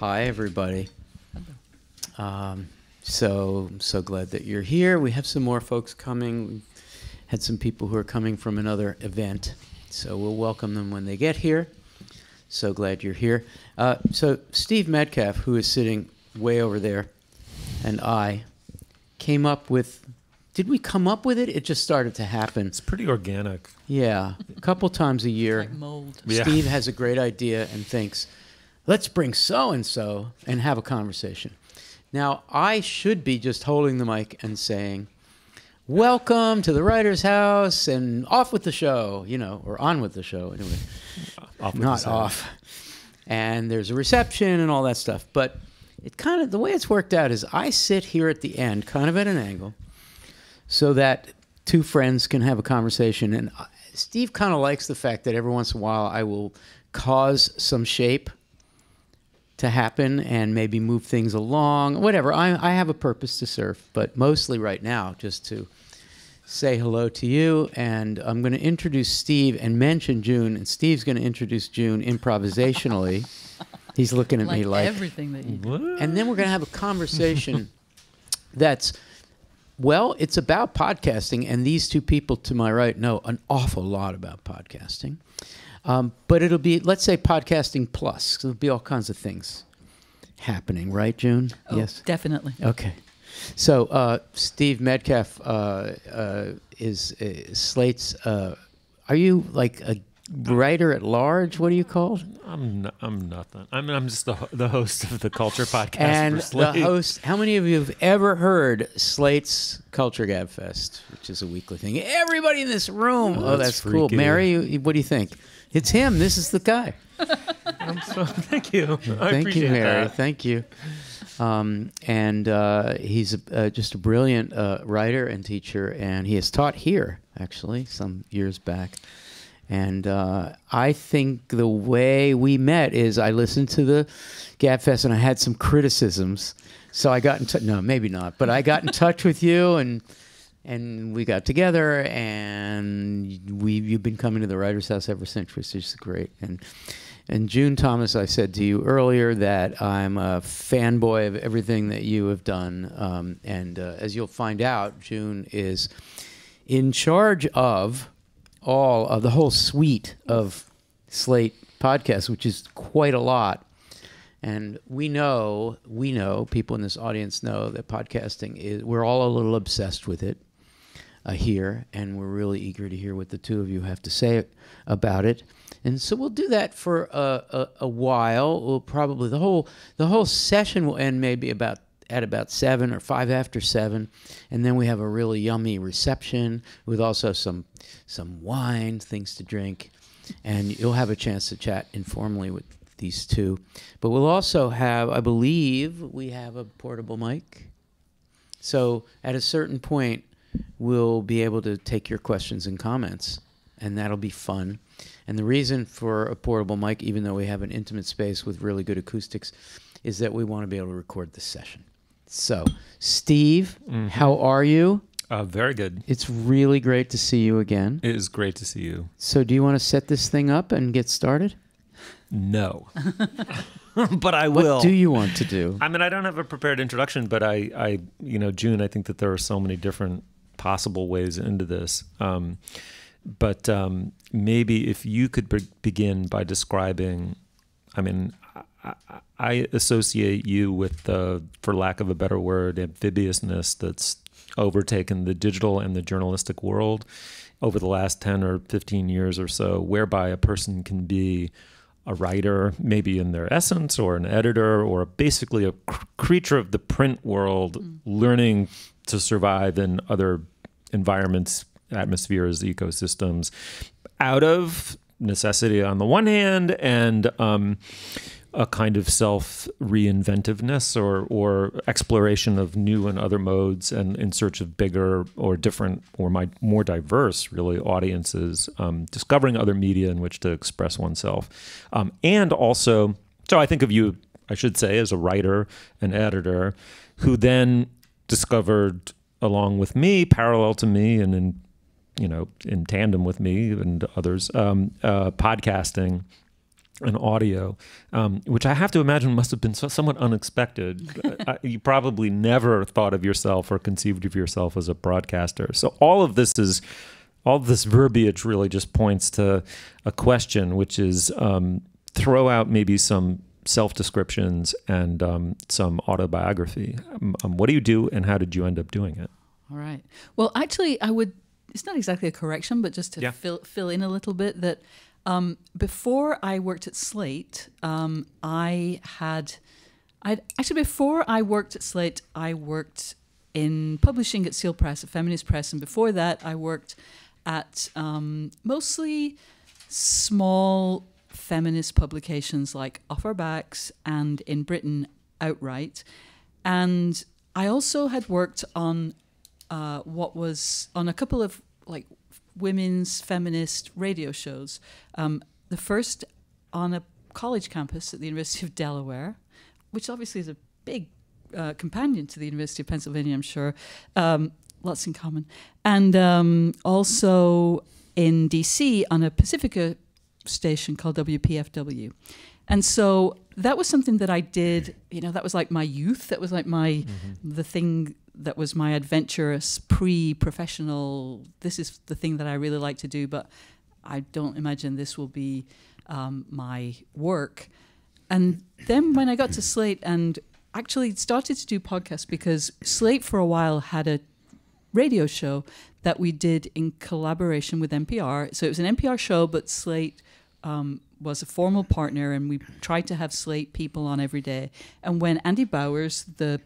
Hi, everybody. Um, so I'm so glad that you're here. We have some more folks coming. We've had some people who are coming from another event, so we'll welcome them when they get here. So glad you're here. Uh, so Steve Metcalf, who is sitting way over there, and I came up with. Did we come up with it? It just started to happen. It's pretty organic. Yeah, a couple times a year. Like mold. Yeah. Steve has a great idea and thinks, let's bring so and so and have a conversation. Now, I should be just holding the mic and saying, welcome to the writer's house and off with the show, you know, or on with the show anyway, Off with not off. And there's a reception and all that stuff. But it kind of, the way it's worked out is I sit here at the end, kind of at an angle, so that two friends can have a conversation. And uh, Steve kind of likes the fact that every once in a while I will cause some shape to happen and maybe move things along, whatever. I, I have a purpose to serve, but mostly right now just to say hello to you. And I'm going to introduce Steve and mention June, and Steve's going to introduce June improvisationally. He's looking at Like, me like, everything that you do. And then we're going to have a conversation that's well it's about podcasting and these two people to my right know an awful lot about podcasting um, but it'll be let's say podcasting plus 'cause there'll be all kinds of things happening right june Oh, yes Definitely. okay so uh, steve metcalf uh, uh, is, is slate's uh, are you like a writer at large what are you called I'm no, I'm nothing. I mean, I'm just the the host of the Culture Podcast. and for the host. How many of you have ever heard Slate's Culture Gab Fest, which is a weekly thing? Everybody in this room. Oh, Oh, that's that's, cool. Mary, what do you think? It's him. This is the guy. I'm so, thank you. I Thank you, Mary. that. Thank you. Um, and uh, he's a, uh, just a brilliant uh, writer and teacher, and he has taught here actually some years back. And uh, I think the way we met is I listened to the Gabfest and I had some criticisms. So I got in touch. No, maybe not. But I got in touch with you and and we got together and we you've been coming to the writers house ever since which is great. And and june thomas i said to you earlier that i'm a fanboy of everything that you have done. Um, and uh, as you'll find out june is in charge of all of the whole suite of slate podcasts which is quite a lot. And we know, we know, people in this audience know that podcasting is, we're all a little obsessed with it uh, here, and we're really eager to hear what the two of you have to say about it. And so we'll do that for a, a, a while. We'll probably, the whole, the whole session will end maybe about at about seven or five after seven, and then we have a really yummy reception with also some some wine, things to drink, and you'll have a chance to chat informally with these two. But we'll also have, I believe, we have a portable mic. So at a certain point, we'll be able to take your questions and comments, and that'll be fun. And the reason for a portable mic, even though we have an intimate space with really good acoustics, is that we want to be able to record the session. So, Steve, how are you? Uh, very good. It's really great to see you again. It is great to see you. So, do you want to set this thing up and get started? No, but I will. What do you want to do? I mean, I don't have a prepared introduction, but I, I, you know, June. I think that there are so many different possible ways into this. Um, but um, maybe if you could be- begin by describing, I mean, I, I- associate you with the, for lack of a better word, amphibiousness that's overtaken the digital and the journalistic world over the last 10 or 15 years or so, whereby a person can be a writer, maybe in their essence, or an editor, or basically a cr- creature of the print world, learning to survive in other environments, atmospheres, ecosystems, out of necessity on the one hand, and um, a kind of self reinventiveness or or exploration of new and other modes, and in search of bigger or different or my, more diverse, really, audiences, um, discovering other media in which to express oneself, um, and also, so I think of you, I should say, as a writer and editor, who then discovered along with me, parallel to me, and in you know in tandem with me and others, um, uh, podcasting and audio, um, which I have to imagine must have been so, somewhat unexpected. I, you probably never thought of yourself or conceived of yourself as a broadcaster. So all of this is, all of this verbiage really just points to a question, which is um, throw out maybe some self descriptions and um, some autobiography. Um, um, what do you do, and how did you end up doing it? All right. Well, actually, I would. It's not exactly a correction, but just to Yeah. fill fill in a little bit that um, before I worked at Slate, um, I had. I actually before I worked at Slate, I worked in publishing at Seal Press, a feminist press, and before that, I worked at um, mostly small feminist publications like Off Our Backs and in Britain Outright. And I also had worked on uh, what was on a couple of like women's feminist radio shows. Um, the first on a college campus at the University of Delaware, which obviously is a big uh, companion to the University of Pennsylvania, I'm sure. Um, lots in common. And um, also in DC on a Pacifica station called WPFW. And so that was something that I did, you know, that was like my youth. That was like my, the thing that was my adventurous pre professional. This is the thing that I really like to do, but I don't imagine this will be um, my work. And then when I got to Slate and actually started to do podcasts because Slate for a while had a radio show that we did in collaboration with NPR. So it was an NPR show, but Slate um, was a formal partner, and we tried to have Slate people on every day. And when Andy Bowers, the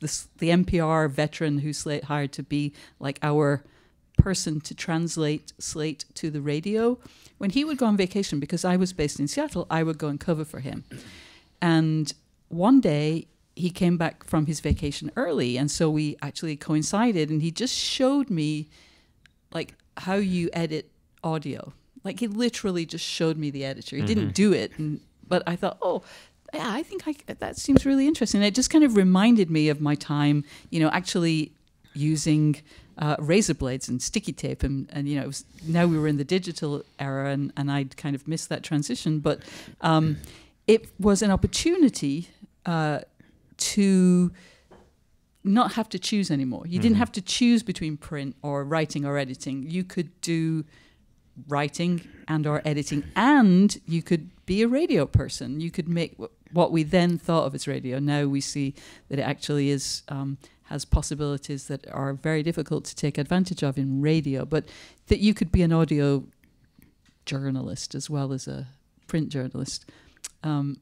the, the NPR veteran who Slate hired to be like our person to translate Slate to the radio, when he would go on vacation, because I was based in Seattle, I would go and cover for him. And one day he came back from his vacation early, and so we actually coincided, and he just showed me like how you edit audio. Like he literally just showed me the editor. He didn't do it, and, but I thought, oh, yeah, I think I, that seems really interesting. It just kind of reminded me of my time, you know, actually using uh, razor blades and sticky tape, and, and you know, it was, now we were in the digital era, and, and I'd kind of missed that transition, but um, it was an opportunity uh, to not have to choose anymore. You didn't have to choose between print or writing or editing. You could do writing and or editing and you could be a radio person. You could make wh- what we then thought of as radio. Now we see that it actually is um, has possibilities that are very difficult to take advantage of in radio but that you could be an audio journalist as well as a print journalist. Um,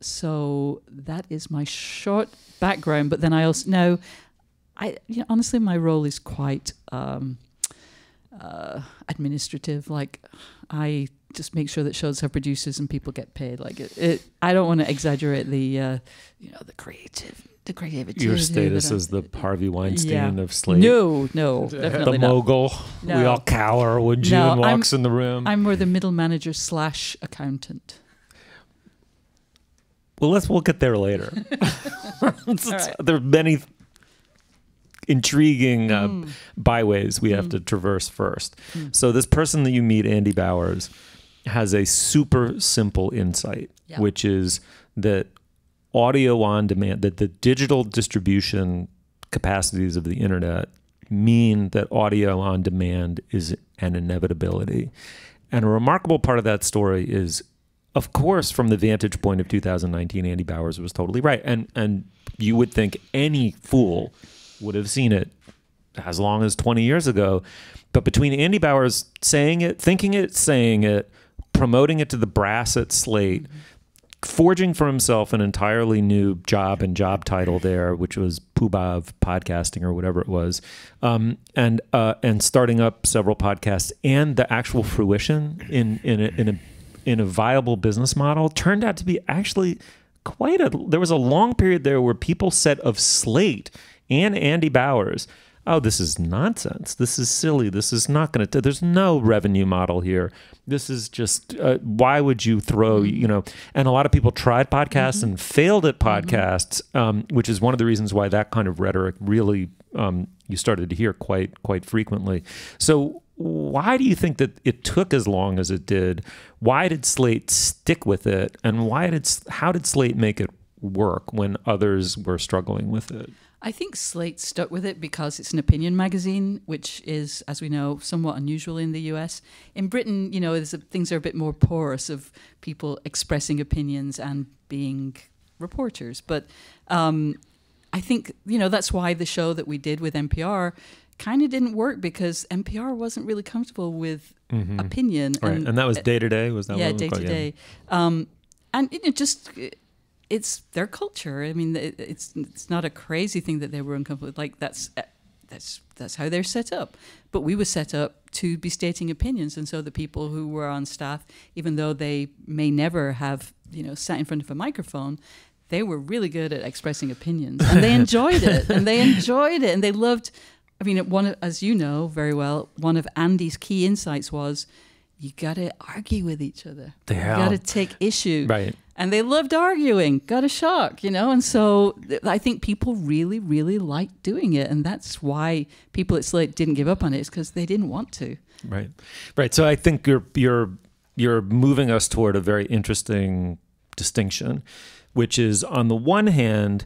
so that is my short background but then i also now i you know, honestly my role is quite um, uh, administrative. Like, I just make sure that shows have producers and people get paid. Like, it, it I don't want to exaggerate the, uh, you know, the creative, the creativity. Your status I- as the Harvey Weinstein Yeah. of Slate. No, no, the not. mogul. We all cower when June No, I'm- in the room. I'm more the middle manager slash accountant. well, let's we'll get there later. Right. There are many intriguing uh, Mm. byways we have to traverse first. So this person that you meet, Andy Bowers, has a super simple insight, Yeah. which is that audio on demand, that the digital distribution capacities of the internet mean that audio on demand is an inevitability. And a remarkable part of that story is, of course, from the vantage point of 2019, Andy Bowers was totally right. And and you would think any fool would have seen it as long as 20 years ago. But between Andy Bowers saying it, thinking it, saying it, promoting it to the brass at Slate, forging for himself an entirely new job and job title there, which was of podcasting or whatever it was, um, and uh, and starting up several podcasts, and the actual fruition in in a, in a in a viable business model turned out to be actually quite a. There was a long period there where people said of Slate and Andy Bowers. Oh, this is nonsense. This is silly. This is not going to. There's no revenue model here. This is just. Uh, why would you throw? You know, and a lot of people tried podcasts and failed at podcasts, um, which is one of the reasons why that kind of rhetoric really um, you started to hear quite quite frequently. So why do you think that it took as long as it did? Why did Slate stick with it, and why did how did Slate make it work when others were struggling with it? I think Slate stuck with it because it's an opinion magazine, which is, as we know, somewhat unusual in the US. In Britain, you know, a, things are a bit more porous of people expressing opinions and being reporters. But um, I think, you know, that's why the show that we did with NPR kind of didn't work because NPR wasn't really comfortable with mm-hmm. opinion. Right. And, and, that was day to day, was that Yeah, day to day. Um, and it just it's their culture. I mean, it's it's not a crazy thing that they were uncomfortable. Like that's eh, that's that's how they're set up. But we were set up to be stating opinions, and so the people who were on staff, even though they may never have you know sat in front of a microphone, they were really good at expressing opinions, and they enjoyed it, and they enjoyed it, and they loved. I mean, one as you know very well, one of Andy's key insights was you got to argue with each other. The you got to take issue. Right and they loved arguing. Got a shock, you know. And so I think people really, really liked doing it, and that's why people at Slate didn't give up on it. Is because they didn't want to. Right, right. So I think you're you're you're moving us toward a very interesting distinction, which is on the one hand.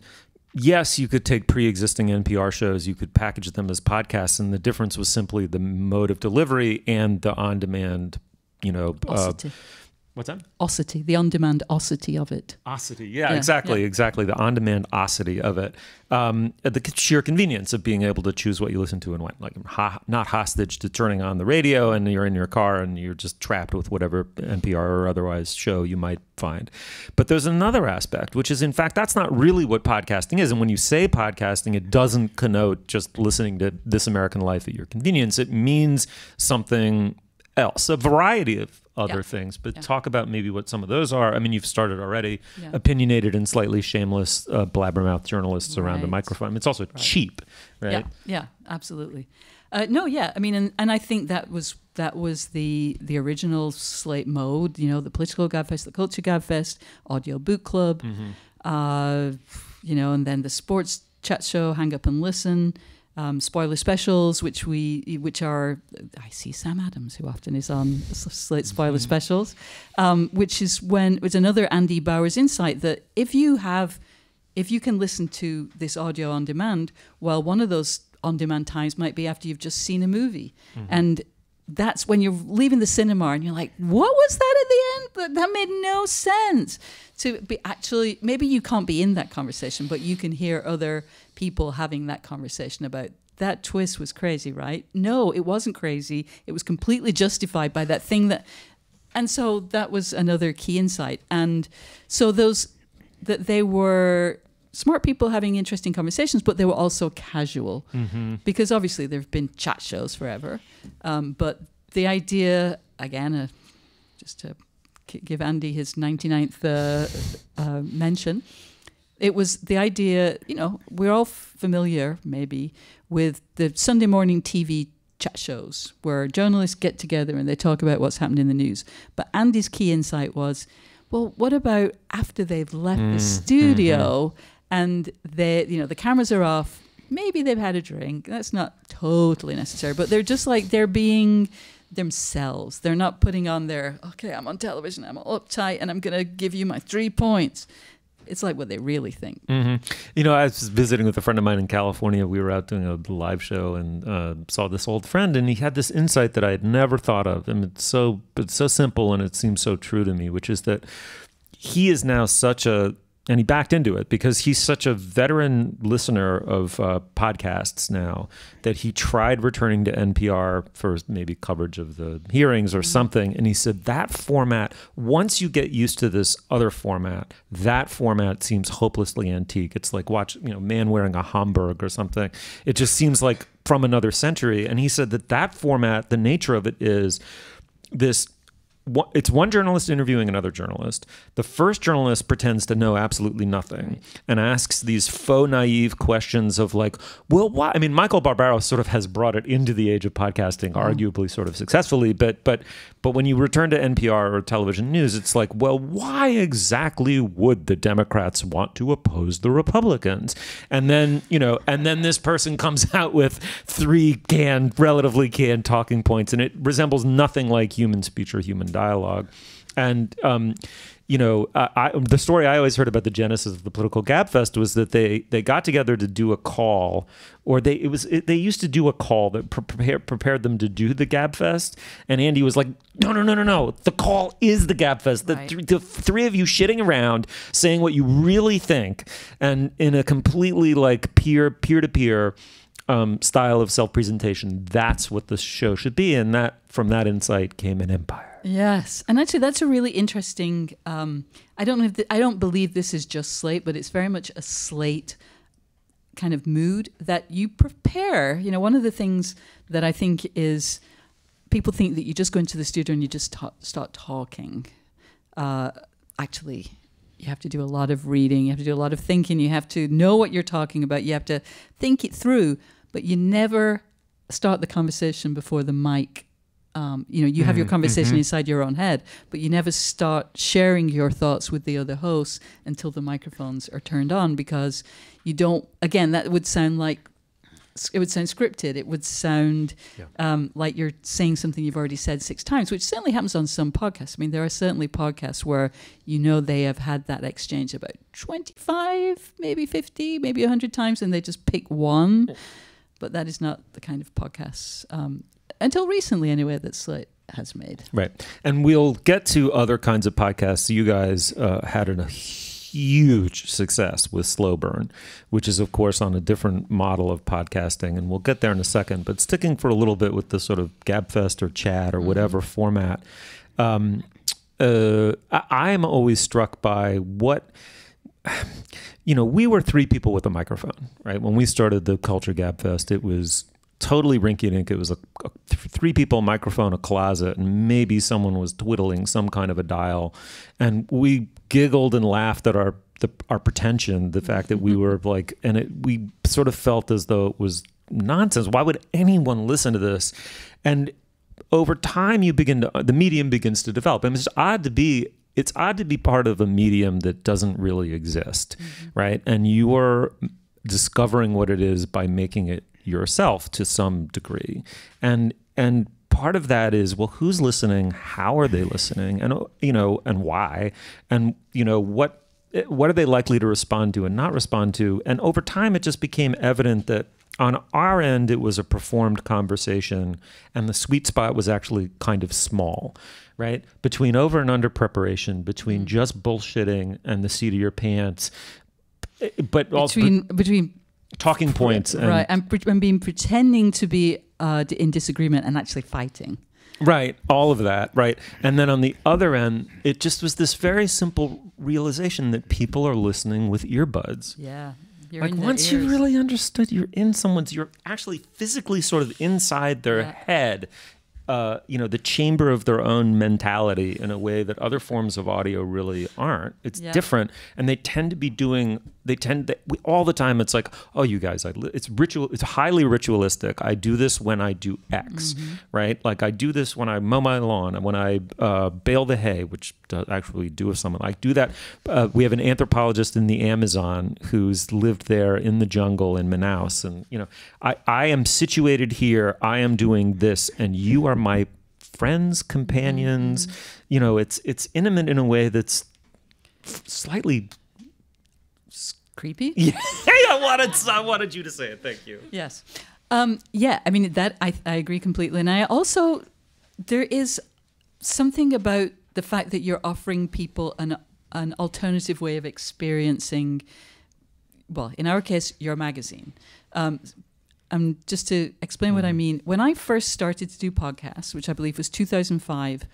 Yes, you could take pre-existing NPR shows, you could package them as podcasts, and the difference was simply the mode of delivery and the on-demand, you know, uh, What's that? Osity, the on-demand osity of it. Osity, yeah, yeah exactly, yeah. exactly. The on-demand osity of it. Um, the sheer convenience of being able to choose what you listen to and when, like ho- not hostage to turning on the radio and you're in your car and you're just trapped with whatever NPR or otherwise show you might find. But there's another aspect, which is in fact that's not really what podcasting is. And when you say podcasting, it doesn't connote just listening to This American Life at your convenience. It means something else, a variety of other yeah. things. But yeah. talk about maybe what some of those are. I mean, you've started already. Yeah. Opinionated and slightly shameless uh, blabbermouth journalists right. around a microphone. It's also right. cheap, right? Yeah, yeah, absolutely. Uh, no, yeah. I mean, and, and I think that was that was the the original Slate mode. You know, the political gabfest, the culture gabfest, audio book club. Mm-hmm. Uh, you know, and then the sports chat show, hang up and listen um, spoiler specials, which we which are I see Sam Adams who often is on Slate spoiler mm-hmm. specials, um, which is when it's another Andy Bowers insight that if you have if you can listen to this audio on demand, well, one of those on demand times might be after you've just seen a movie, mm-hmm. and that's when you're leaving the cinema and you're like, what was that at the end? That, that made no sense. To be actually, maybe you can't be in that conversation, but you can hear other people having that conversation about that twist was crazy, right? No, it wasn't crazy. It was completely justified by that thing that. And so that was another key insight. And so those, that they were smart people having interesting conversations, but they were also casual mm-hmm. because obviously there have been chat shows forever. Um, but the idea, again, uh, just to give Andy his 99th uh, uh, mention, it was the idea, you know, we're all familiar maybe with the Sunday morning TV chat shows where journalists get together and they talk about what's happened in the news. But Andy's key insight was, well, what about after they've left mm, the studio mm-hmm. and they you know the cameras are off maybe they've had a drink. That's not totally necessary but they're just like they're being themselves. They're not putting on their okay i'm on television i'm all uptight and i'm going to give you my three points it's like what they really think. Mm-hmm. You know, I was visiting with a friend of mine in California. We were out doing a live show and uh, saw this old friend, and he had this insight that I had never thought of. Mean, it's so it's so simple, and it seems so true to me, which is that he is now such a and he backed into it because he's such a veteran listener of uh, podcasts now that he tried returning to NPR for maybe coverage of the hearings or mm-hmm. something. And he said that format, once you get used to this other format, that format seems hopelessly antique. It's like watch, you know, man wearing a Homburg or something. It just seems like from another century. And he said that that format, the nature of it is this it's one journalist interviewing another journalist. The first journalist pretends to know absolutely nothing and asks these faux naive questions of like, well, why? I mean, Michael Barbaro sort of has brought it into the age of podcasting, arguably sort of successfully. But but but when you return to NPR or television news, it's like, well, why exactly would the Democrats want to oppose the Republicans? And then you know, and then this person comes out with three canned, relatively canned talking points, and it resembles nothing like human speech or human dialogue. And um, you know, I, I, the story I always heard about the genesis of the political gabfest was that they they got together to do a call, or they it was it, they used to do a call that pre- prepare, prepared them to do the gabfest. And Andy was like, no, no, no, no, no, the call is the gabfest. The, Right. th- the three of you shitting around, saying what you really think, and in a completely like peer peer to peer um, style of self presentation. That's what the show should be, and that from that insight came an empire. Yes, and actually, that's a really interesting. Um, I don't know. If th- I don't believe this is just Slate, but it's very much a Slate kind of mood that you prepare. You know, one of the things that I think is people think that you just go into the studio and you just ta- start talking. Uh, actually, you have to do a lot of reading. You have to do a lot of thinking. You have to know what you're talking about. You have to think it through. But you never start the conversation before the mic. Um, you know, you have your conversation inside your own head, but you never start sharing your thoughts with the other hosts until the microphones are turned on because you don't. Again, that would sound like it would sound scripted. It would sound um, like you're saying something you've already said six times, which certainly happens on some podcasts. I mean, there are certainly podcasts where you know they have had that exchange about 25, maybe 50, maybe 100 times, and they just pick one. But that is not the kind of podcasts, um, until recently anyway, that Slate has made. Right. And we'll get to other kinds of podcasts. You guys uh, had a huge success with Slow Burn, which is, of course, on a different model of podcasting. And we'll get there in a second. But sticking for a little bit with the sort of Gabfest or chat or whatever format, um, uh, I, I am always struck by what you know, we were three people with a microphone, right? When we started the Culture Gab Fest, it was totally rinky dink. It was a, a th- three people microphone, a closet, and maybe someone was twiddling some kind of a dial. And we giggled and laughed at our the, our pretension, the fact that we mm-hmm. were like, and it, we sort of felt as though it was nonsense. Why would anyone listen to this? And over time, you begin to uh, the medium begins to develop. And it's odd to be it's odd to be part of a medium that doesn't really exist, mm-hmm. right? And you are discovering what it is by making it yourself to some degree, and and part of that is well, who's listening? How are they listening? And you know, and why? And you know what what are they likely to respond to and not respond to? And over time, it just became evident that on our end, it was a performed conversation, and the sweet spot was actually kind of small, right? Between over and under preparation, between just bullshitting and the seat of your pants, eh, but also Between between talking points and right and, pre- and being pretending to be uh, d- in disagreement and actually fighting. Right, all of that, right. And then on the other end, it just was this very simple realization that people are listening with earbuds. Yeah, you're like once you really understood you're in someone's you're actually physically sort of inside their Yeah. head uh, you know the chamber of their own mentality in a way that other forms of audio really aren't it's Yeah. different and they tend to be doing they tend to, we, all the time it's like oh you guys I, it's ritual it's highly ritualistic i do this when i do x Mm-hmm. right like i do this when i mow my lawn and when i uh, bale the hay which does actually do with someone like do that uh, we have an anthropologist in the amazon who's lived there in the jungle in manaus and you know i i am situated here i am doing this and you are my friends companions you know it's it's intimate in a way that's slightly creepy. yeah i wanted i wanted you to say it thank you Yes. Um, yeah, I mean that I, I agree completely, and I also there is something about the fact that you're offering people an an alternative way of experiencing. Well, in our case, your magazine. Um, um, just to explain what I mean, when I first started to do podcasts, which I believe was 2005,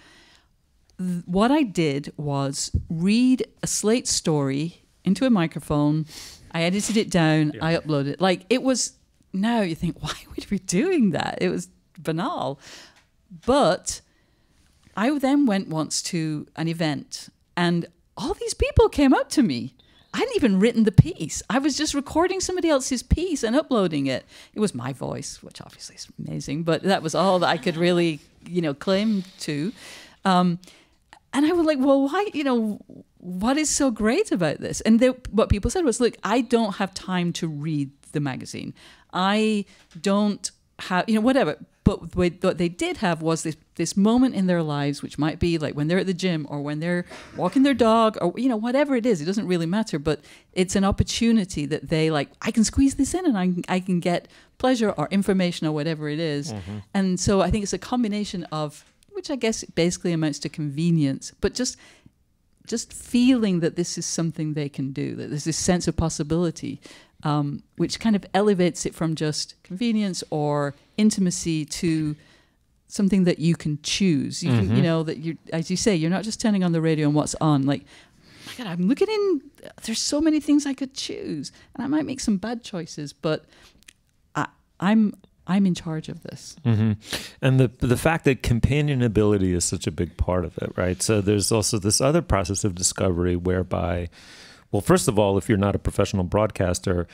th- what I did was read a slate story into a microphone. I edited it down. I uploaded it. Like it was. Now you think, why would we be doing that? It was banal, but I then went once to an event, and all these people came up to me. I hadn't even written the piece. I was just recording somebody else's piece and uploading it. It was my voice, which obviously is amazing, but that was all that I could really, you know, claim to. Um, and I was like, well, why, you know, what is so great about this? And they, what people said was, look, I don't have time to read the magazine. I don't have, you know, whatever. But what they did have was this this moment in their lives, which might be like when they're at the gym or when they're walking their dog or you know whatever it is. It doesn't really matter, but it's an opportunity that they like. I can squeeze this in, and I can, I can get pleasure or information or whatever it is. Mm-hmm. And so I think it's a combination of which I guess basically amounts to convenience, but just just feeling that this is something they can do, that there's this sense of possibility, um, which kind of elevates it from just convenience or intimacy to something that you can choose. You, mm-hmm. can, you know that you, as you say, you're not just turning on the radio and what's on. Like, my God, I'm looking in. There's so many things I could choose, and I might make some bad choices, but I, I'm I'm in charge of this. Mm-hmm. And the the fact that companionability is such a big part of it, right? So there's also this other process of discovery whereby, well, first of all, if you're not a professional broadcaster,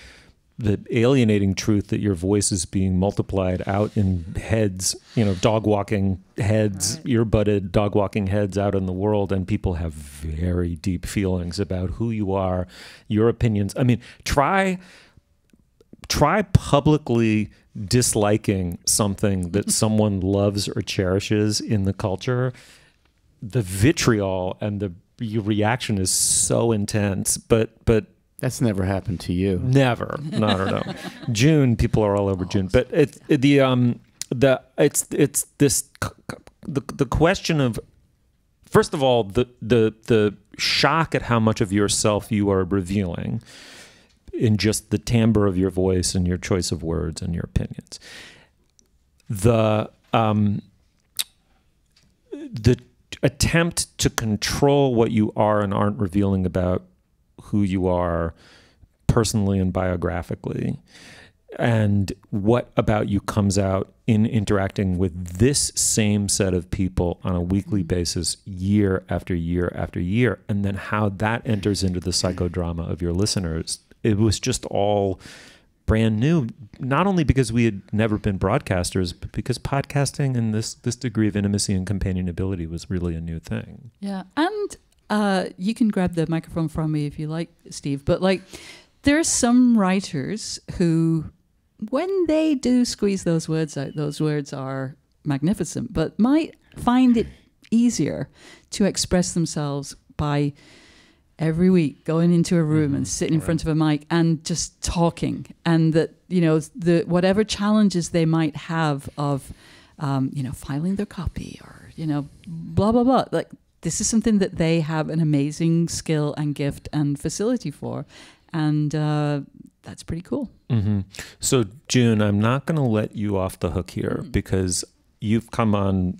the alienating truth that your voice is being multiplied out in heads, you know, dog walking heads, right. earbutted dog walking heads out in the world, and people have very deep feelings about who you are, your opinions. I mean, try try publicly disliking something that someone loves or cherishes in the culture, the vitriol and the reaction is so intense. But but that's never happened to you. Never. No, no, no. June, people are all over June. But it's it, the um the it's it's this the the question of first of all the the the shock at how much of yourself you are revealing in just the timbre of your voice and your choice of words and your opinions. The um, the attempt to control what you are and aren't revealing about who you are personally and biographically. And what about you comes out in interacting with this same set of people on a weekly mm-hmm. basis year after year after year? And then how that enters into the psychodrama of your listeners. It was just all brand new not only because we had never been broadcasters but because podcasting and this this degree of intimacy and companionability was really a new thing. Yeah and uh, you can grab the microphone from me if you like steve but like there are some writers who when they do squeeze those words out those words are magnificent but might find it easier to express themselves by every week going into a room mm-hmm. and sitting in front of a mic and just talking and that you know the whatever challenges they might have of um, you know filing their copy or you know blah blah blah like this is something that they have an amazing skill and gift and facility for and uh, that's pretty cool mm-hmm. so june i'm not going to let you off the hook here mm. because you've come on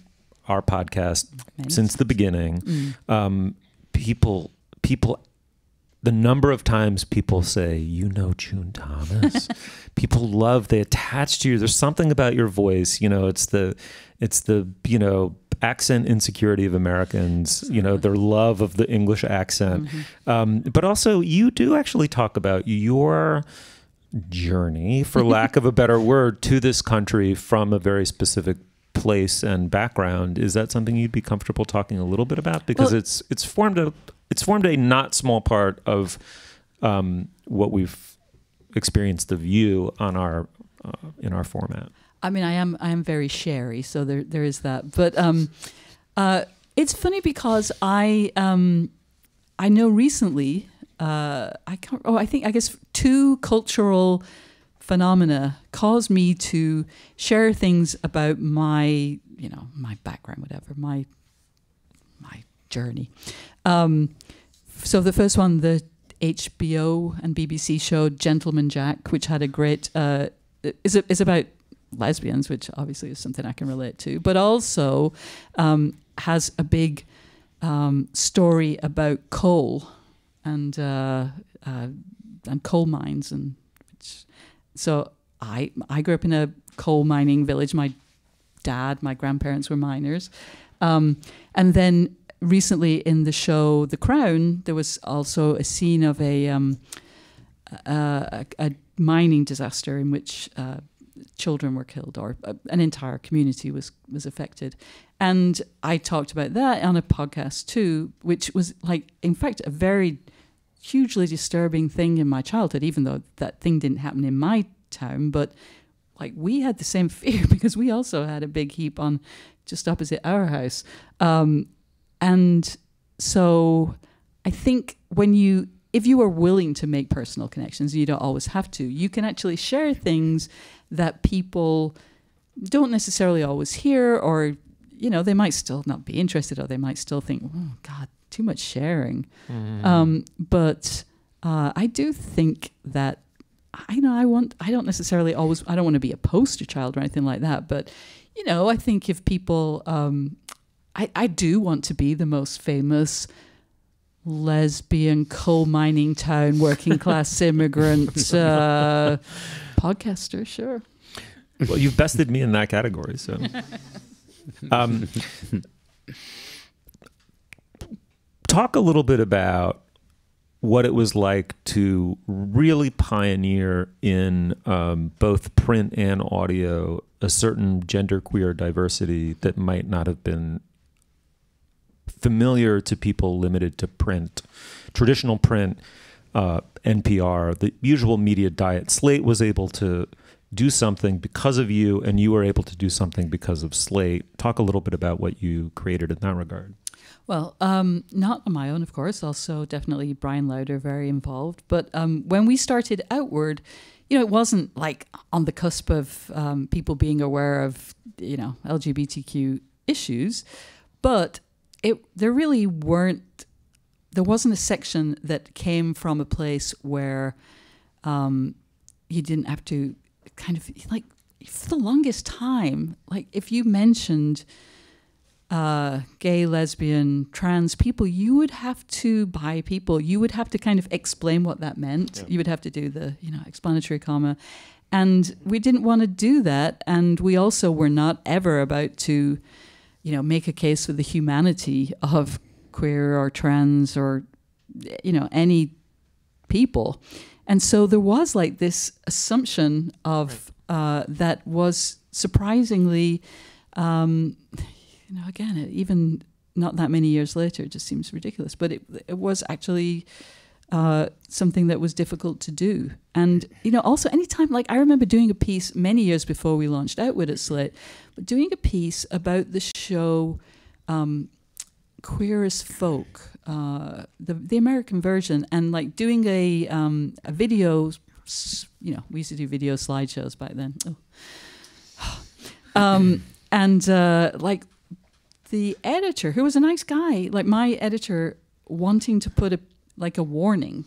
our podcast Many since times. the beginning mm. um, people people the number of times people say, "You know June Thomas," people love. They attach to you. There's something about your voice. You know, it's the, it's the you know accent insecurity of Americans. You know, their love of the English accent. Mm-hmm. Um, but also, you do actually talk about your journey, for lack of a better word, to this country from a very specific place and background. Is that something you'd be comfortable talking a little bit about? Because well, it's it's formed a it's formed a not small part of um, what we've experienced of you on our uh, in our format. I mean, I am I am very sherry, so there there is that. But um, uh, it's funny because I um, I know recently uh, I can't. Oh, I think I guess two cultural phenomena caused me to share things about my you know my background, whatever my my journey. Um, so the first one, the HBO and BBC show Gentleman Jack, which had a great uh, is is about lesbians, which obviously is something I can relate to, but also um, has a big um, story about coal and uh, uh, and coal mines, and which, so I I grew up in a coal mining village. My dad, my grandparents were miners, Um, and then recently in the show The Crown, there was also a scene of a um, a, a, mining disaster in which uh, children were killed or uh, an entire community was was affected. And I talked about that on a podcast too, which was like, in fact, a very hugely disturbing thing in my childhood, even though that thing didn't happen in my town. But like, we had the same fear because we also had a big heap on just opposite our house. Um, and so I think when you, if you are willing to make personal connections, you don't always have to, you can actually share things that people don't necessarily always hear or you know they might still not be interested or they might still think oh god too much sharing mm. um, but uh, i do think that i know i want i don't necessarily always i don't want to be a poster child or anything like that but you know i think if people um, I, I do want to be the most famous lesbian coal mining town working class immigrant uh, podcaster sure well, you've bested me in that category, so. Um, talk a little bit about what it was like to really pioneer in um, both print and audio a certain genderqueer diversity that might not have been familiar to people limited to print, traditional print, uh, NPR, the usual media diet. Slate was able to do something because of you, and you were able to do something because of Slate. Talk a little bit about what you created in that regard. Well, um, not on my own, of course. Also, definitely Bryan Lowder very involved. But um, when we started Outward, you know, it wasn't like on the cusp of um, people being aware of you know LGBTQ issues, but it there really weren't. There wasn't a section that came from a place where um, you didn't have to kind of like for the longest time, like if you mentioned uh, gay, lesbian, trans people, you would have to buy people. You would have to kind of explain what that meant. Yeah. You would have to do the you know explanatory comma, and we didn't want to do that. And we also were not ever about to, you know, make a case for the humanity of queer or trans or you know any people. And so there was like this assumption of right. uh, that was surprisingly, um, you know, again, even not that many years later, it just seems ridiculous, but it, it was actually uh, something that was difficult to do. And, you know, also anytime, like I remember doing a piece many years before we launched Outward at Slate, but doing a piece about the show um, Queer as Folk uh, the the American version and like doing a um, a video. You know, we used to do video slideshows back then. Oh. um, and uh, like the editor, who was a nice guy, like my editor, wanting to put a like a warning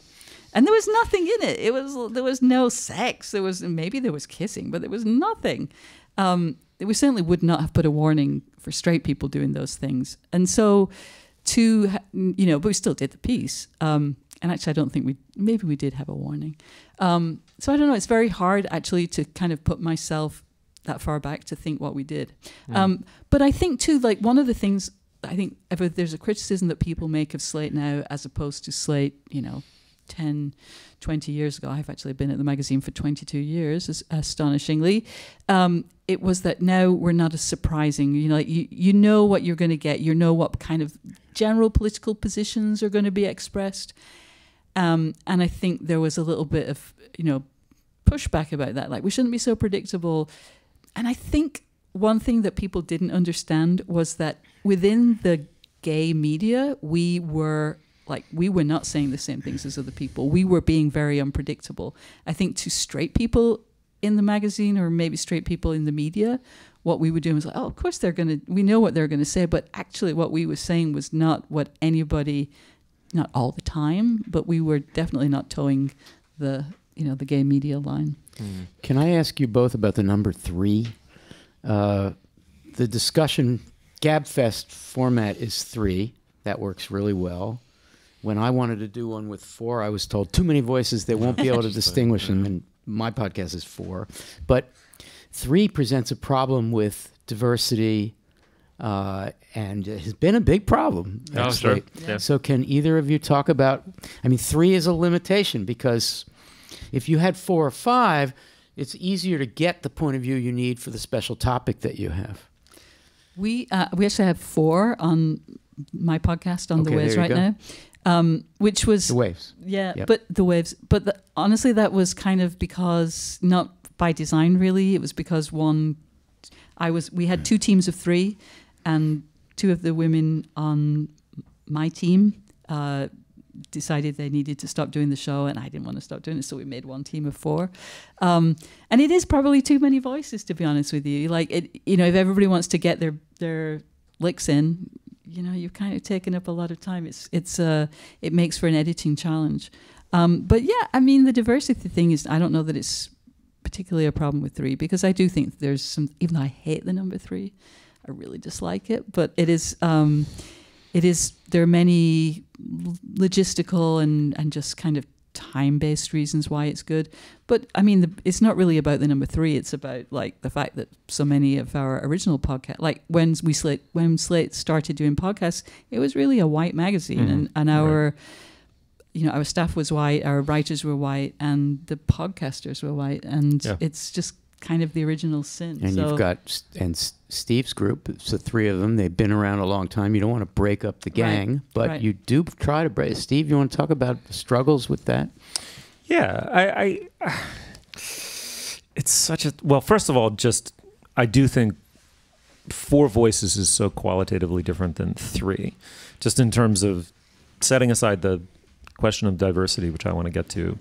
and there was nothing in it. It was there was no sex. There was maybe there was kissing, but there was nothing. Um, we certainly would not have put a warning for straight people doing those things. And so to you know, but we still did the piece. Um, and actually, I don't think we maybe we did have a warning. Um, so I don't know. It's very hard actually to kind of put myself that far back to think what we did. Mm. Um, but I think too, like one of the things I think if there's a criticism that people make of Slate now as opposed to Slate, you know, 10, 20 years ago. I've actually been at the magazine for 22 years, astonishingly. Um, it was that now we're not as surprising. You know, like you, you know what you're going to get. You know what kind of general political positions are going to be expressed. Um, and I think there was a little bit of, you know, pushback about that. Like, we shouldn't be so predictable. And I think one thing that people didn't understand was that within the gay media, we were like we were not saying the same things as other people. We were being very unpredictable. I think to straight people in the magazine or maybe straight people in the media, what we were doing was like, oh, of course they're going to, we know what they're going to say. But actually, what we were saying was not what anybody, not all the time, but we were definitely not toeing the, you know, the gay media line. Mm. Can I ask you both about the number three? Uh, the discussion Gabfest format is three. That works really well when I wanted to do one with four, I was told too many voices, they won't be able to distinguish them. And my podcast is four. But three presents a problem with diversity uh, and it has been a big problem. Oh, at sure. Yeah. So, can either of you talk about? I mean, three is a limitation because if you had four or five, it's easier to get the point of view you need for the special topic that you have. We uh, we actually have four on my podcast on Okay, the waves there you right go. now, um, which was The waves. yeah, Yep. but the waves. But the, honestly, that was kind of because not by design. Really, it was because one, I was. We had two teams of three, and two of the women on my team uh, decided they needed to stop doing the show, and I didn't want to stop doing it, so we made one team of four. Um, and it is probably too many voices, to be honest with you. Like it, you know, if everybody wants to get their their licks in, you know, you've kind of taken up a lot of time. It's it's uh, it makes for an editing challenge. Um, but yeah, I mean, the diversity thing is, I don't know that it's particularly a problem with three because I do think there's some, even though I hate the number three, I really dislike it, but it is, um, it is, there are many logistical and, and just kind of time based reasons why it's good. But I mean, the, it's not really about the number three. It's about like the fact that so many of our original podcast, like when we Slate, when Slate started doing podcasts, it was really a white magazine Mhm. and, and our, you know, our staff was white, our writers were white, and the podcasters were white, and Yeah. it's just kind of the original sin. And so, you've got and Steve's group. It's the three of them. They've been around a long time. You don't want to break up the gang, but right. you do try to break. Steve, you want to talk about the struggles with that? Yeah, I, I it's such a well. First of all, just I do think four voices is so qualitatively different than three, just in terms of setting aside the question of diversity, which I want to get to.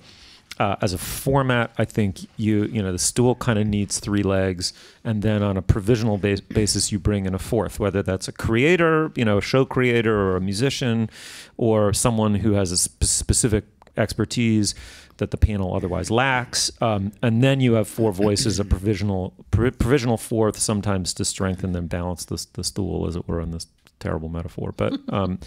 Uh, as a format, I think you you know the stool kind of needs three legs, and then on a provisional base, basis, you bring in a fourth, whether that's a creator, you know, a show creator, or a musician, or someone who has a sp- specific expertise that the panel otherwise lacks, um, and then you have four voices, a provisional pr- provisional fourth, sometimes to strengthen and balance the the stool, as it were, in this terrible metaphor. But um,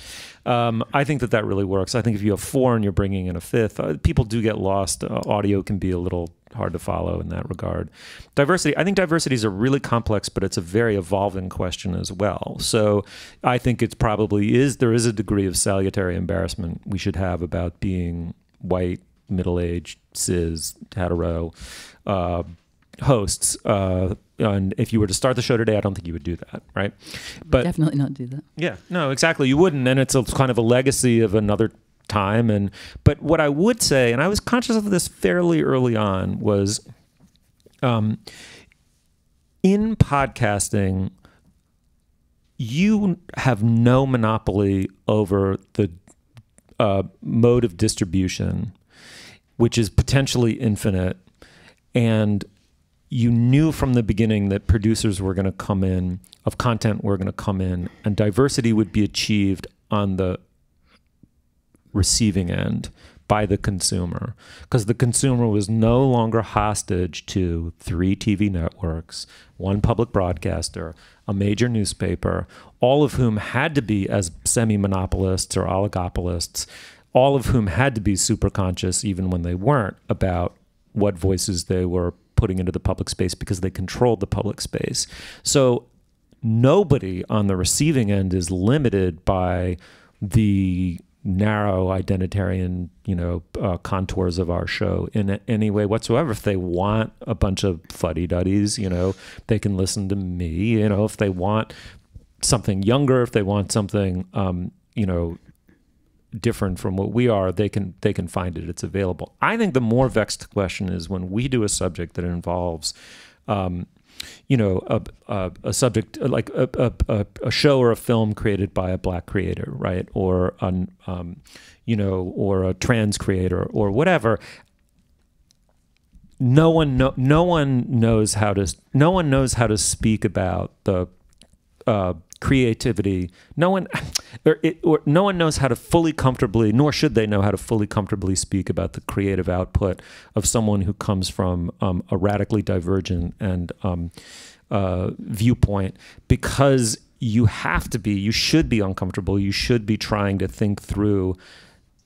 um, I think that that really works. I think if you have four and you're bringing in a fifth, uh, people do get lost. Uh, audio can be a little hard to follow in that regard. Diversity, I think diversity is a really complex, but it's a very evolving question as well. So I think it's probably is there is a degree of salutary embarrassment we should have about being white, middle-aged, cis, hetero. Uh, hosts uh, and if you were to start the show today i don't think you would do that right but definitely not do that. yeah, no, exactly. You wouldn't, and it's a kind of a legacy of another time. And but what I would say, and I was conscious of this fairly early on, was um, in podcasting, you have no monopoly over the uh, mode of distribution, which is potentially infinite, and you knew from the beginning that producers were going to come in, of content were going to come in, and diversity would be achieved on the receiving end by the consumer. Because the consumer was no longer hostage to three TV networks, one public broadcaster, a major newspaper, all of whom had to be as semi-monopolists or oligopolists, all of whom had to be super conscious even when they weren't about what voices they were putting into the public space because they controlled the public space. So nobody on the receiving end is limited by the narrow identitarian you know uh, contours of our show in any way whatsoever if they want a bunch of fuddy-duddies you know they can listen to me you know if they want something younger if they want something um, you know different from what we are they can they can find it. It's available. I think the more vexed question is when we do a subject that involves um, you know a, a, a subject like a, a, a- show or a film created by a black creator right? Or an um, you know or a trans creator or whatever. No one no, no one knows how to no one knows how to speak about the uh, creativity. No one, it, or no one knows how to fully comfortably, nor should they know how to fully comfortably speak about the creative output of someone who comes from um, a radically divergent and um, uh, viewpoint, because you have to be, you should be uncomfortable. You should be trying to think through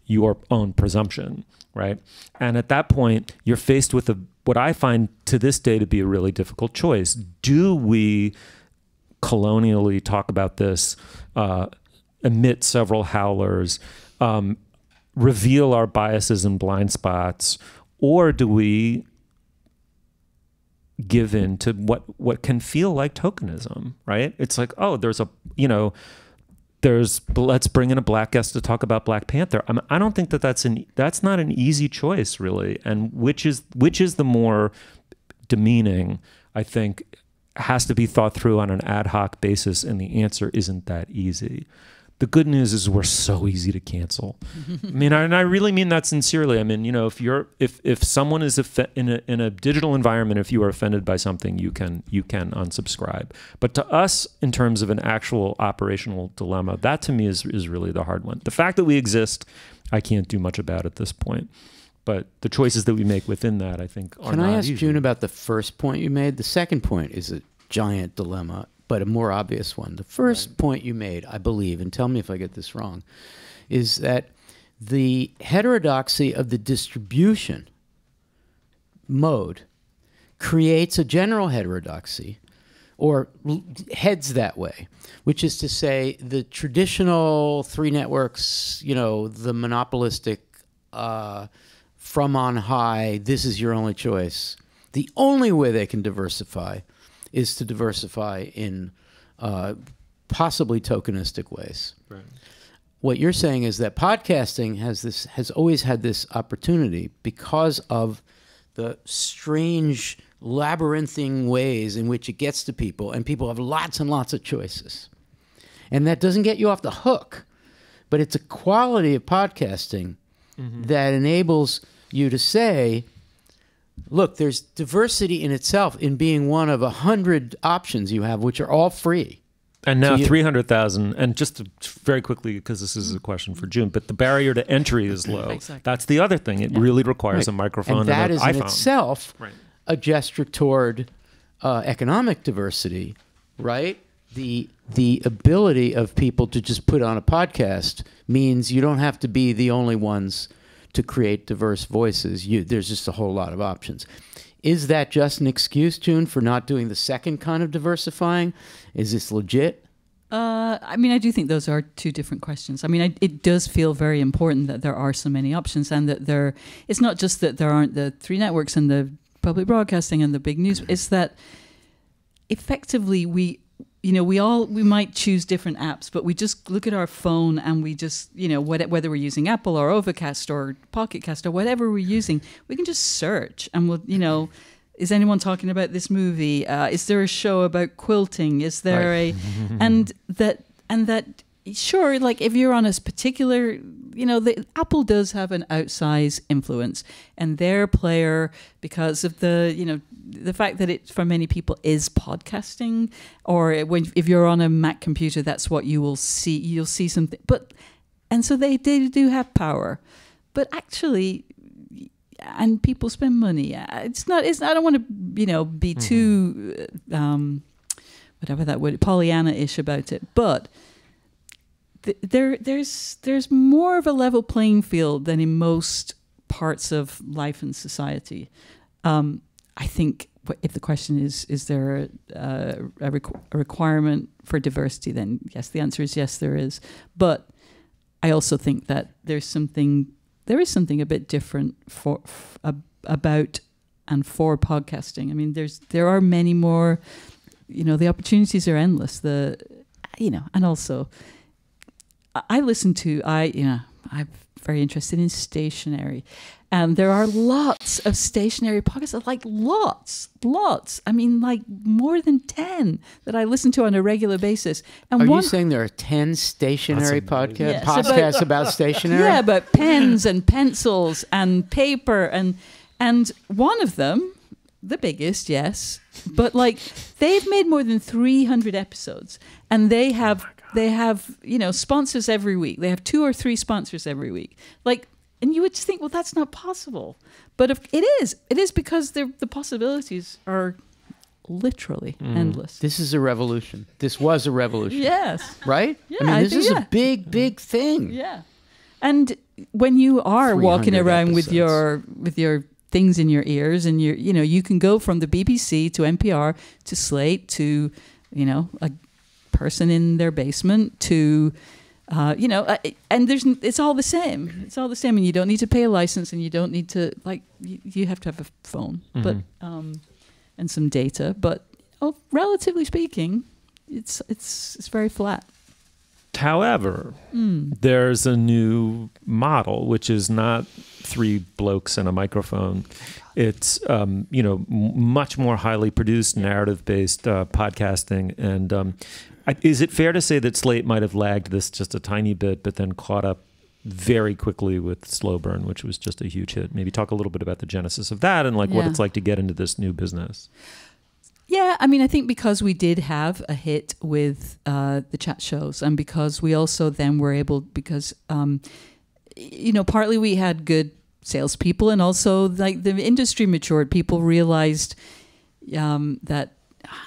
your own presumption, right? And at that point, you're faced with a what I find to this day to be a really difficult choice. Do we colonially talk about this, uh, emit several howlers, um, reveal our biases and blind spots, or do we give in to what what can feel like tokenism, right? It's like, oh, there's a you know, there's let's bring in a black guest to talk about Black Panther. I, mean, I don't think that that's an that's not an easy choice really, and which is which is the more demeaning. I think has to be thought through on an ad hoc basis, and the answer isn't that easy. The good news is we're so easy to cancel. I mean, I, and I really mean that sincerely. I mean, you know, if you're if if someone is in a in a digital environment, if you are offended by something, you can you can unsubscribe. But to us, in terms of an actual operational dilemma, that to me is is really the hard one. The fact that we exist, I can't do much about at this point. But the choices that we make within that, I think, are Can I ask easy. June about the first point you made? The second point is a giant dilemma but a more obvious one. The first right. point you made, I believe, and tell me if I get this wrong, is that the heterodoxy of the distribution mode creates a general heterodoxy or heads that way, which is to say the traditional three networks, you know, the monopolistic uh, from on high, this is your only choice. The only way they can diversify is to diversify in uh, possibly tokenistic ways. Right. What you're saying is that podcasting has this has always had this opportunity because of the strange labyrinthine ways in which it gets to people, and people have lots and lots of choices. And that doesn't get you off the hook, but it's a quality of podcasting mm-hmm. that enables you to say, look, there's diversity in itself in being one of a hundred options you have, which are all free. And now so 300,000. And just to, very quickly, because this is a question for June, but the barrier to entry is low. Exactly. That's the other thing. It yeah. really requires right. a microphone and that and is in itself right. a gesture toward uh, economic diversity, right? The the ability of people to just put on a podcast means you don't have to be the only ones to create diverse voices. You, there's just a whole lot of options. Is that just an excuse, June, for not doing the second kind of diversifying? Is this legit? Uh, I mean, I do think those are two different questions. I mean, I, it does feel very important that there are so many options, and that there. It's not just that there aren't the three networks and the public broadcasting and the big news. It's that effectively we you know, we all we might choose different apps, but we just look at our phone and we just, you know, whether we're using Apple or Overcast or Pocket Cast or whatever we're using, we can just search and we'll, you know, is anyone talking about this movie? Uh, is there a show about quilting? Is there right. a, and that and that sure, like if you're on a particular, you know, the Apple does have an outsized influence, and their player because of the, you know, the fact that it for many people is podcasting, or when if you're on a Mac computer, that's what you will see. You'll see something, but and so they they do have power, but actually. And people spend money. It's not. It's. I don't want to, you know, be mm-hmm. too, um, whatever that word, Pollyanna-ish about it. But there there's there's more of a level playing field than in most parts of life and society. Um, I think if the question is is there a, uh, a, requ- a, requirement for diversity, then yes, the answer is yes, there is. But I also think that there's something there is something a bit different for about and for podcasting. I mean, there's there are many more. You know, the opportunities are endless. The you know, and also I listen to I you know I'm very interested in stationery, and there are lots of stationary podcasts. Like lots, lots. I mean, like more than ten that I listen to on a regular basis. And are one, you saying there are ten stationary podcasts yes, podcasts about, about stationery? Yeah, about pens and pencils and paper and and one of them, the biggest, yes, but like they've made more than three hundred episodes, and they have. Oh they have you know sponsors every week they have two or three sponsors every week like and you would just think well that's not possible. But if it is. It is because the possibilities are literally mm. endless. This is a revolution. This was a revolution. Yes. Right? Yeah, i mean I this think, is yeah. a big big thing. Yeah. And when you are walking around episodes. with your with your things in your ears and you you know you can go from the bbc to npr to slate to you know a person in their basement to uh, you know, uh, and there's it's all the same. It's all the same, and you don't need to pay a license, and you don't need to like you, you have to have a phone, but Mhm. um, and some data. But oh, relatively speaking, it's it's it's very flat. However, Mm. there's a new model, which is not three blokes and a microphone. It's um, you know m- much more highly produced, narrative based uh, podcasting. And um, is it fair to say that Slate might have lagged this just a tiny bit, but then caught up very quickly with Slow Burn, which was just a huge hit? Maybe talk a little bit about the genesis of that and like what it's like to get into this new business. Yeah, I mean, I think because we did have a hit with uh, the chat shows, and because we also then were able, because um, you know, partly we had good salespeople, and also like the industry matured. People realized um, that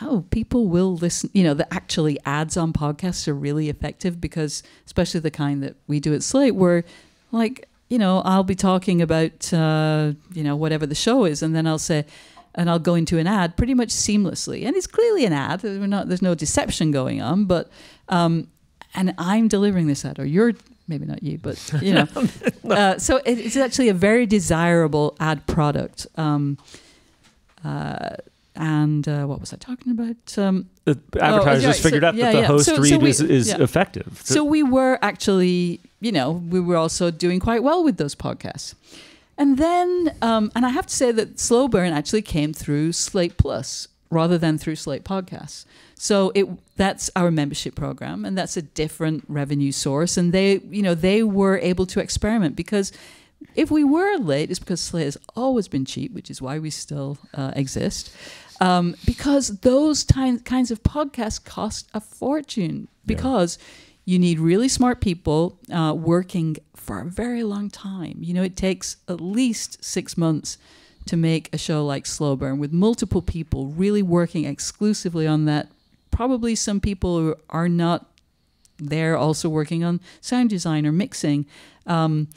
oh, people will listen. You know, that actually ads on podcasts are really effective because, especially the kind that we do at Slate, where like you know, I'll be talking about uh, you know whatever the show is, and then I'll say and I'll go into an ad pretty much seamlessly. And it's clearly an ad. Not, there's no deception going on, but um, and I'm delivering this ad, or you're maybe not you, but you know. uh, so it, it's actually a very desirable ad product. Um, uh, and uh, what was I talking about? Um, The advertisers Oh, right, so- figured out yeah, that the yeah. host So- so read we- is, is yeah. effective. so we were actually, you know, we were also doing quite well with those podcasts. And then, um, and I have to say that Slow Burn actually came through Slate Plus rather than through Slate Podcasts. So it that's our membership program, and that's a different revenue source. And they, you know, they were able to experiment because if we were late, it's because Slate has always been cheap, which is why we still uh, exist. Um, because those ty- kinds of podcasts cost a fortune because you need really smart people uh, working for a very long time. You know, it takes at least six months to make a show like Slow Burn with multiple people really working exclusively on that. Probably some people who are not there also working on sound design or mixing. Um,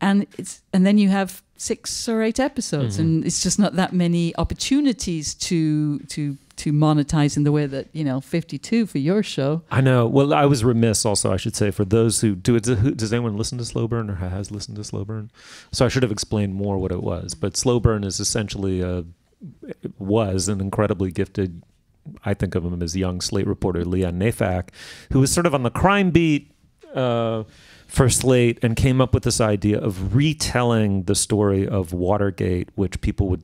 and it's and then you have six or eight episodes Mhm. and it's just not that many opportunities to to to monetize in the way that you know 52 for your show I know. Well, I was remiss. Also, I should say for those who do it. Does anyone listen to Slow Burn or has listened to Slow Burn? So I should have explained more what it was. But Slow Burn is essentially a was an incredibly gifted. I think of him as young Slate reporter Leon Neyfakh, who was sort of on the crime beat. Uh, for Slate and came up with this idea of retelling the story of Watergate, which people would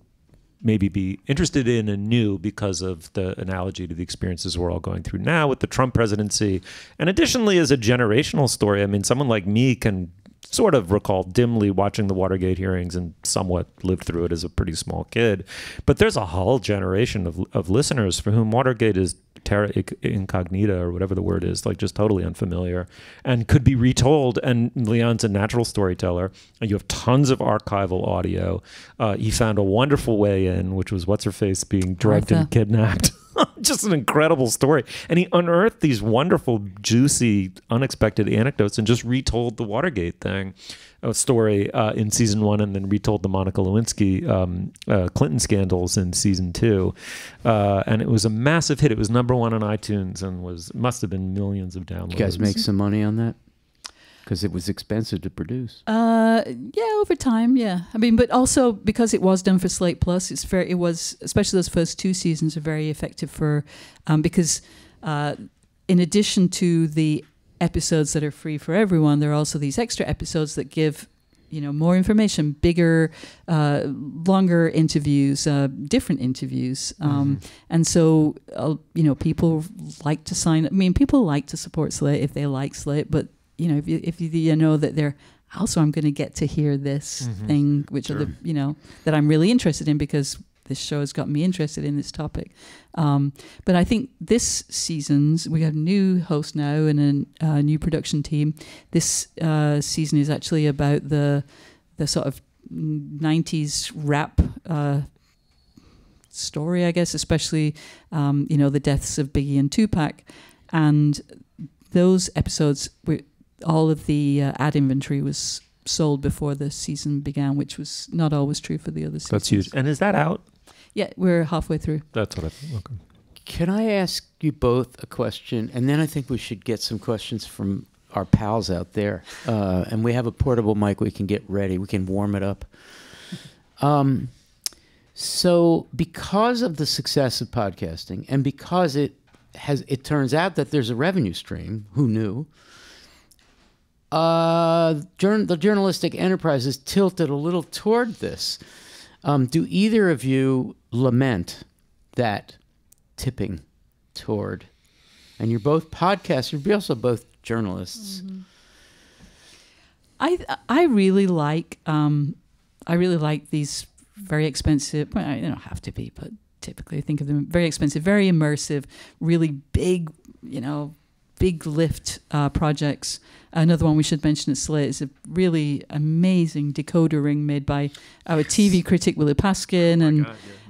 maybe be interested in and new because of the analogy to the experiences we're all going through now with the Trump presidency. And additionally, as a generational story, I mean, someone like me can sort of recall dimly watching the Watergate hearings and somewhat lived through it as a pretty small kid. But there's a whole generation of, of listeners for whom Watergate is terra incognita or whatever the word is, like just totally unfamiliar and could be retold. And Leon's a natural storyteller. And you have tons of archival audio. Uh, he found a wonderful way in, which was what's her face being drugged Martha. and kidnapped. just an incredible story. And he unearthed these wonderful, juicy, unexpected anecdotes and just retold the Watergate thing, a story uh, in season one, and then retold the Monica Lewinsky um, uh, Clinton scandals in season two. Uh, and it was a massive hit. It was number one on iTunes and was must have been millions of downloads. You guys make some money on that? Because it was expensive to produce. Uh, yeah, over time, yeah. I mean, but also because it was done for Slate Plus, it's very. It was especially those first two seasons are very effective for, um, because, uh, in addition to the episodes that are free for everyone, there are also these extra episodes that give, you know, more information, bigger, uh, longer interviews, uh, different interviews, um, and so uh, you know, people like to sign. I mean, people like to support Slate if they like Slate, but you know, if you if you, know that they're also I'm going to get to hear this Mhm. thing, which are the you know that I'm really interested in because this show has got me interested in this topic. Um, but I think this season's we have a new host now and a uh, new production team. This uh, season is actually about the the sort of '90s rap. Uh, story i guess especially um, you know the deaths of biggie and tupac and those episodes were all of the uh, ad inventory was sold before the season began, which was not always true for the other seasons. That's huge. And is that out? Yeah, we're halfway through. That's what I think. Okay. Can I ask you both a question? And then I think we should get some questions from our pals out there. Uh, and we have a portable mic we can get ready, we can warm it up. Um, so, because of the success of podcasting and because it has, it turns out that there's a revenue stream, who knew? Uh, the journalistic enterprise is tilted a little toward this. Um, do either of you lament that tipping toward? And you're both podcasters, you're also both journalists. I I really like um, I really like these very expensive. Well, they don't have to be, but typically I think of them very expensive, very immersive, really big, you know, big lift uh, projects. Another one we should mention at Slate is a really amazing decoder ring made by our TV critic Willa Paskin and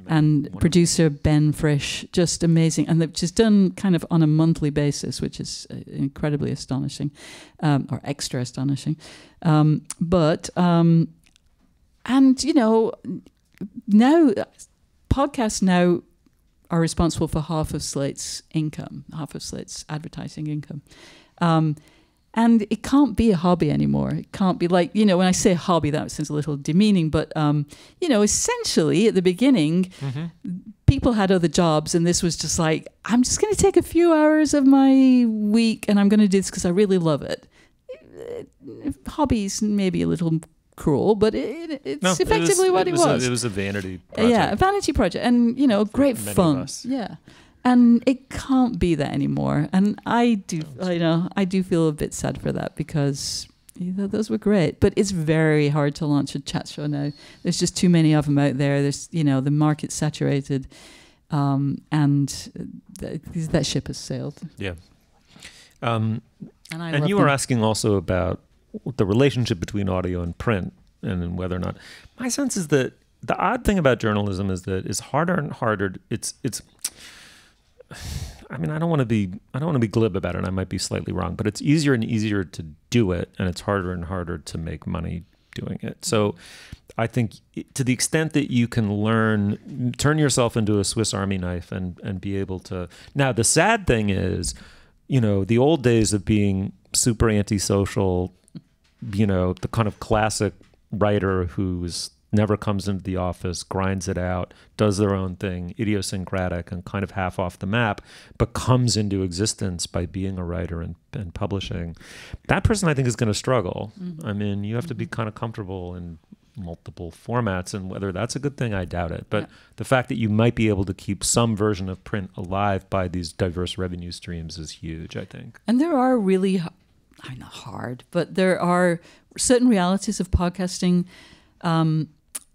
and producer Ben Frisch. Just amazing, and they've just done kind of on a monthly basis, which is uh, incredibly astonishing, um, or extra astonishing. Um, but um, and you know now podcasts now are responsible for half of Slate's income, half of Slate's advertising income. Um, and it can't be a hobby anymore. It can't be like, you know, when I say hobby, that sounds a little demeaning, but, um, you know, essentially at the beginning, people had other jobs, and this was just like, I'm just going to take a few hours of my week and I'm going to do this because I really love it. Hobbies maybe a little cruel, but it, it's No, effectively what it was. A, it was a vanity project. Yeah, a vanity project, and you know, great many fun. Yeah, and it can't be that anymore. And I do, I know, I do feel a bit sad for that because you know, those were great. But it's very hard to launch a chat show now. There's just too many of them out there. There's, you know, the market's saturated, um, and th- that ship has sailed. Yeah. Um, And I and you them. were asking also about the relationship between audio and print and whether or not my sense is that the odd thing about journalism is that it's harder and harder. It's it's I mean I don't want to be I don't want to be glib about it. And I might be slightly wrong but it's easier and easier to do it and it's harder and harder to make money doing it. So I think to the extent that you can learn turn yourself into a Swiss army knife and and be able to now the sad thing is you know, the old days of being super antisocial, you know, the kind of classic writer who's never comes into the office, grinds it out, does their own thing, idiosyncratic and kind of half off the map, but comes into existence by being a writer and, and publishing. That person, I think, is going to struggle. Mm-hmm. I mean, you have to be mm-hmm. kind of comfortable in multiple formats, and whether that's a good thing, I doubt it. But Yeah. the fact that you might be able to keep some version of print alive by these diverse revenue streams is huge, I think. And there are really, I mean, not hard, but there are certain realities of podcasting. Um,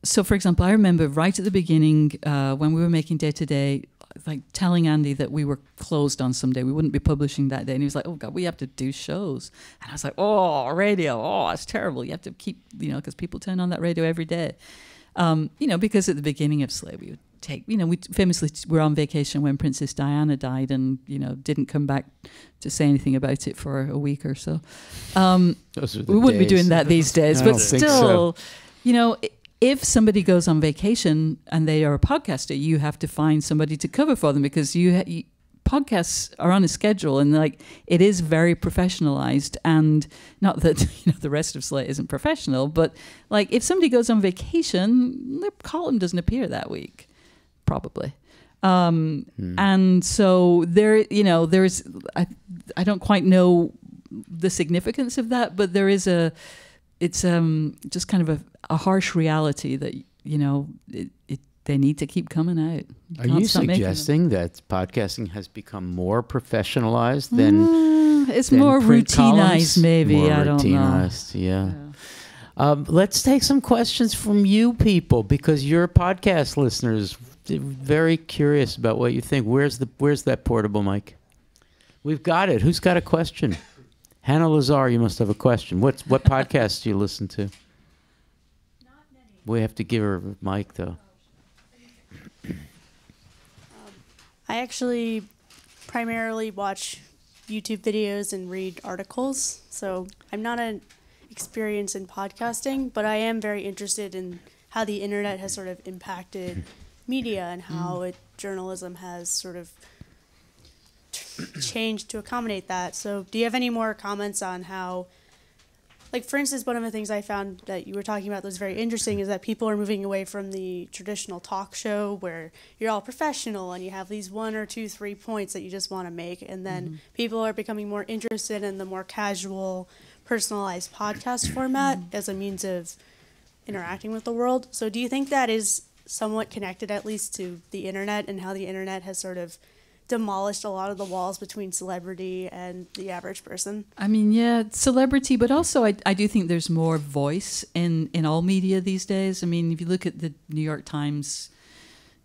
so, for example, I remember right at the beginning uh, when we were making day to day, like telling Andy that we were closed on some day, we wouldn't be publishing that day, and he was like, "Oh God, we have to do shows," and I was like, "Oh, radio, oh, it's terrible. You have to keep, you know, because people turn on that radio every day." Um, you know, because at the beginning of Slate, we would take, you know, we famously were on vacation when Princess Diana died and, you know, didn't come back to say anything about it for a week or so. Um, we wouldn't be doing that these days, but don't so. still, you know, if somebody goes on vacation and they are a podcaster, you have to find somebody to cover for them because you, you podcasts are on a schedule and like it is very professionalized and not that you know the rest of Slate isn't professional, but like if somebody goes on vacation, their column doesn't appear that week, probably. Um, Hmm. and so there, you know, there's I I don't quite know the significance of that, but there is a it's um just kind of a, a harsh reality that you know it, it they need to keep coming out. Are you making them. suggesting that podcasting has become more professionalized than, Mm, it's than more routinized, columns? maybe. More I don't know. yeah. Yeah. Um, let's take some questions from you people because you're podcast listeners. Very curious about what you think. Where's the Where's that portable mic? We've got it. Who's got a question? Hannah Lazar, you must have a question. What's what podcast do you listen to? We have to give her a mic though. I actually primarily watch YouTube videos and read articles. So I'm not an experienced in podcasting, but I am very interested in how the internet has sort of impacted media and mm. how it, journalism has sort of changed to accommodate that. So, do you have any more comments on how, like, for instance, one of the things I found that you were talking about that was very interesting is that people are moving away from the traditional talk show where you're all professional and you have these one or two, three points that you just want to make. And then mm-hmm. people are becoming more interested in the more casual, personalized podcast format mm. as a means of interacting with the world. So, do you think that is somewhat connected, at least, to the internet and how the internet has sort of demolished a lot of the walls between celebrity and the average person? I mean, yeah, celebrity, but also I, I do think there's more voice in, in all media these days. I mean, if you look at the New York Times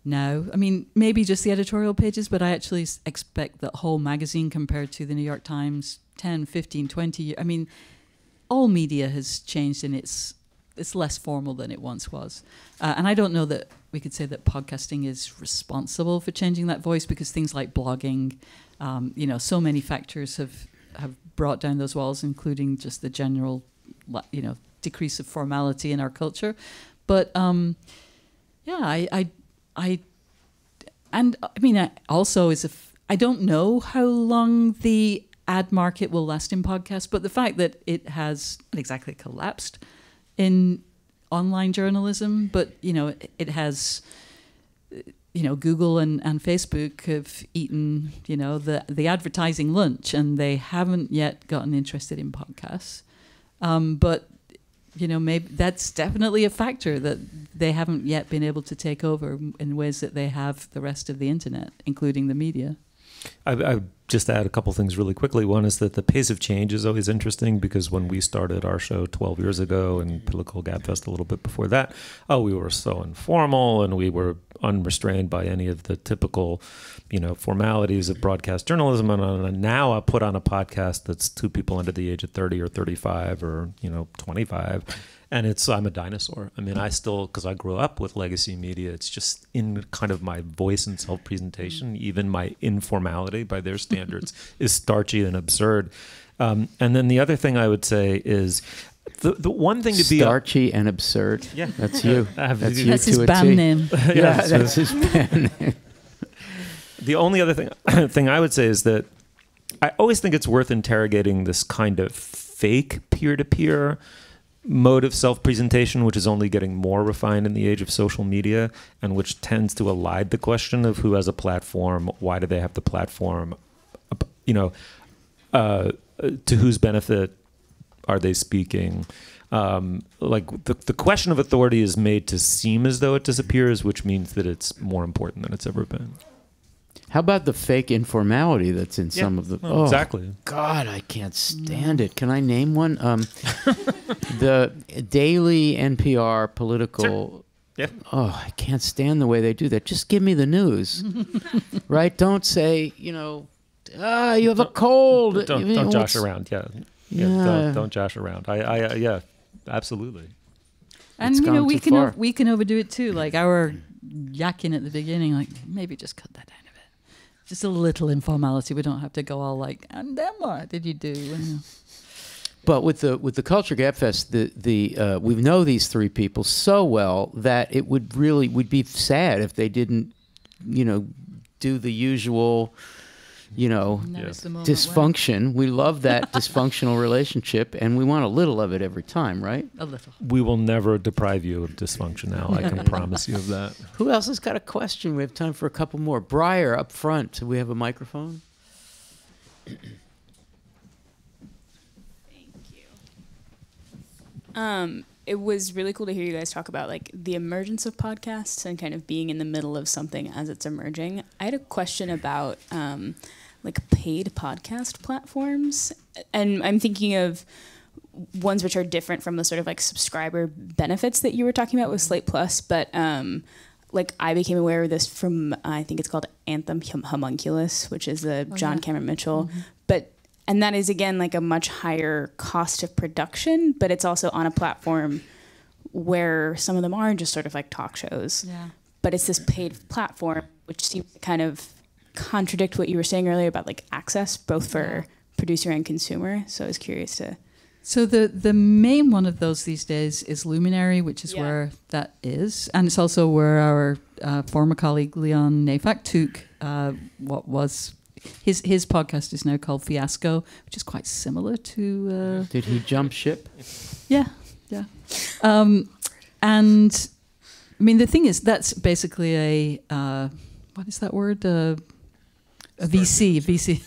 now, I mean, maybe just the editorial pages, but I actually expect that whole magazine compared to the New York Times 10, 15, 20. I mean, all media has changed and it's it's less formal than it once was. Uh, and I don't know that we could say that podcasting is responsible for changing that voice because things like blogging, um, you know, so many factors have have brought down those walls, including just the general, you know, decrease of formality in our culture. But um, yeah, I, I, I, and I mean, I also is if I don't know how long the ad market will last in podcasts, but the fact that it has exactly collapsed in online journalism, but you know, it, it has. You know, Google and, and Facebook have eaten, you know, the the advertising lunch, and they haven't yet gotten interested in podcasts. Um, but you know, maybe that's definitely a factor that they haven't yet been able to take over in ways that they have the rest of the internet, including the media. I, I just add a couple things really quickly. One is that the pace of change is always interesting because when we started our show 12 years ago and Political Gabfest a little bit before that, oh, we were so informal and we were unrestrained by any of the typical, you know, formalities of broadcast journalism. And, and now I put on a podcast that's two people under the age of 30 or 35 or, you know, 25 and it's I'm a dinosaur. I mean, I still because I grew up with legacy media. It's just in kind of my voice and self presentation, even my informality by their standards is starchy and absurd. Um, and then the other thing I would say is the the one thing to be Starchy and absurd. Yeah. That's you. I have- That's you That's his band name. Yeah, Yeah, that's his band name. the only other thing thing I would say is that I always think it's worth interrogating this kind of fake peer to peer mode of self presentation, which is only getting more refined in the age of social media, and which tends to elide the question of who has a platform, why do they have the platform, you know, uh, to whose benefit are they speaking. Um, like the, the question of authority is made to seem as though it disappears, which means that it's more important than it's ever been. How about the fake informality that's in some of the? Well, oh, exactly. God, I can't stand it. Can I name one? Um, the daily NPR political. Yeah. Oh, I can't stand the way they do that. Just give me the news, right? Don't say, you know, ah, you have a cold. Don't, You know, don't josh around. Yeah. Yeah. Yeah. Don't, don't josh around. I, I, uh, yeah, absolutely. And It's you know, we can o- we can overdo it too. Like our yakking at the beginning, like maybe just cut that down a bit. Just a little informality. We don't have to go all like, and then what did you do? But with the with the Culture Gabfest, the the uh, we know these three people so well that it would really would be sad if they didn't, you know, do the usual, you know, Yeah. is the moment where- dysfunction. We love that dysfunctional relationship, and we want a little of it every time, right? A little. We will never deprive you of dysfunction, Al. I can promise you of that. Who else has got a question? We have time for a couple more. Briar up front. Do we have a microphone? Thank you. Um, it was really cool to hear you guys talk about like the emergence of podcasts and kind of being in the middle of something as it's emerging. I had a question about um, like paid podcast platforms, and I'm thinking of ones which are different from the sort of like subscriber benefits that you were talking about with Slate Plus, but um, like I became aware of this from I think it's called Anthem Hum- Homunculus, which is the Oh, John yeah. Cameron Mitchell, but and that is again like a much higher cost of production, but it's also on a platform where some of them are just sort of like talk shows, Yeah. but it's this paid platform, which seems to kind of contradict what you were saying earlier about like access, both for producer and consumer. So I was curious to. So the the main one of those these days is Luminary, which is Yeah. where that is, and it's also where our uh, former colleague Leon Neyfakh took uh, what was his his podcast is now called Fiasco, which is quite similar to. Uh, Did he jump ship? yeah, yeah. Um, and I mean, the thing is, that's basically a uh, what is that word? A VC, a VC,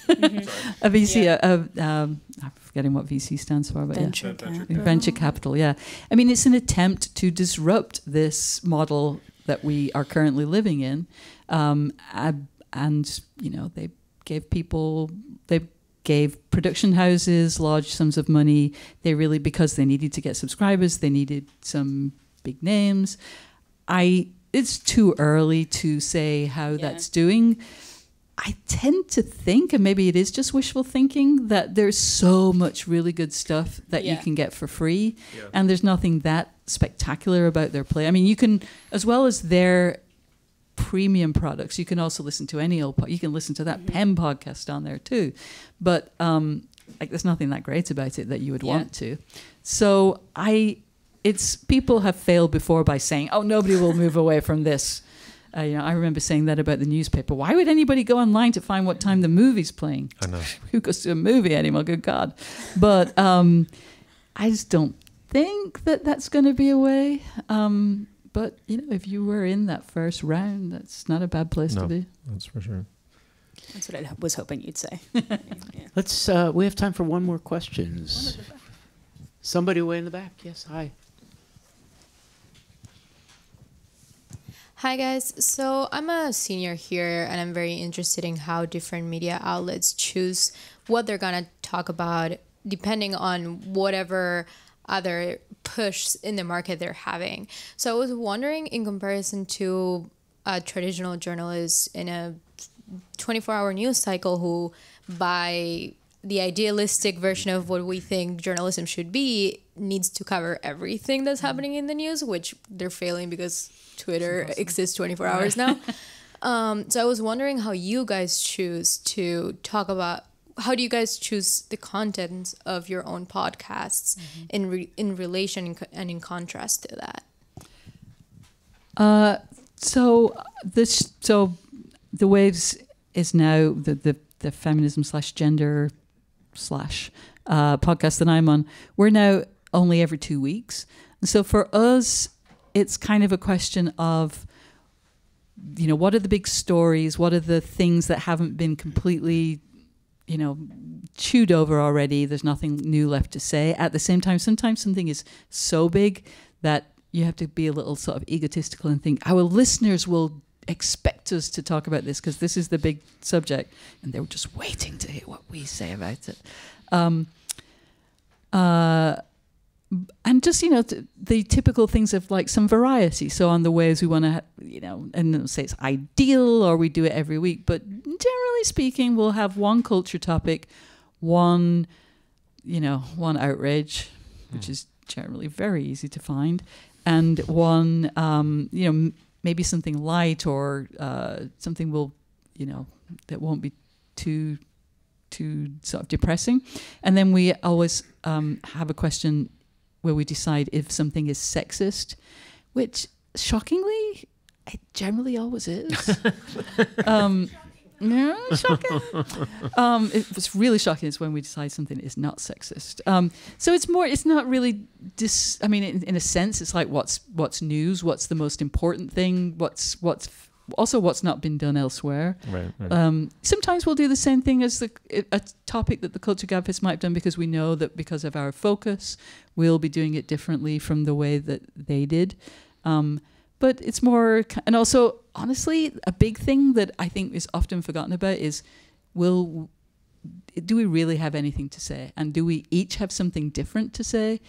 a VC. Yeah. A, a, um, I'm forgetting what VC stands for, but yeah. Venture capital. Venture capital, yeah. I mean, it's an attempt to disrupt this model that we are currently living in, um, and, and you know they gave people they gave production houses large sums of money. They really because they needed to get subscribers, they needed some big names. I it's too early to say how Yeah. that's doing. I tend to think, and maybe it is just wishful thinking, that there's so much really good stuff that you can get for free, and there's nothing that spectacular about their play. I mean, you can, as well as their premium products, you can also listen to any old. Po- you can listen to that Pen podcast on there too, but um, like there's nothing that great about it that you would Yeah. want to. So I, it's people have failed before by saying, "Oh, nobody will move away from this." Uh, you know, I remember saying that about the newspaper. Why would anybody go online to find what time the movie's playing? I know. Who goes to a movie anymore? Good God! But um, I just don't think that that's going to be a way. Um, but you know, if you were in that first round, that's not a bad place No. to be. That's for sure. That's what I was hoping you'd say. Yeah. Let's. Uh, we have time for one more question. Somebody way in the back. Yes. Hi. Hi guys. So I'm a senior here and I'm very interested in how different media outlets choose what they're going to talk about depending on whatever other push in the market they're having. So I was wondering in comparison to a traditional journalist in a 24-hour news cycle who by the idealistic version of what we think journalism should be needs to cover everything that's happening in the news which they're failing because twitter exists 24 hours now. Um, so i was wondering how you guys choose to talk about how do you guys choose the contents of your own podcasts in re- in relation and and in contrast to that? Uh, so this so the waves is now the the, the feminism slash gender slash uh, podcast that I'm on. We're now only every two weeks, And so for us, it's kind of a question of you know what are the big stories, what are the things that haven't been completely you know chewed over already. There's nothing new left to say. At the same time, sometimes something is so big that you have to be a little sort of egotistical and think our listeners will expect us to talk about this because this is the big subject and they're just waiting to hear what we say about it. Um, uh, and just you know t- the typical things of like some variety. So on the Waves we want to ha- you know and say it's ideal or we do it every week but generally speaking we'll have one culture topic one you know one outrage which is generally very easy to find and one um, you know maybe something light or uh, something will you know that won't be too too sort of depressing. And then we always um, have a question where we decide if something is sexist which shockingly it generally always is. Um, yeah, shocking. um, it was really shocking is when we decide something is not sexist. Um, so it's more, it's not really dis. I mean, in, in a sense, it's like what's what's news, what's the most important thing, what's what's also what's not been done elsewhere. Right. right. Um, sometimes we'll do the same thing as the a topic that the Culture Gabfest might have done because we know that because of our focus, we'll be doing it differently from the way that they did. Um, but it's more, and also honestly, a big thing that I think is often forgotten about is, will do we really have anything to say, and do we each have something different to say?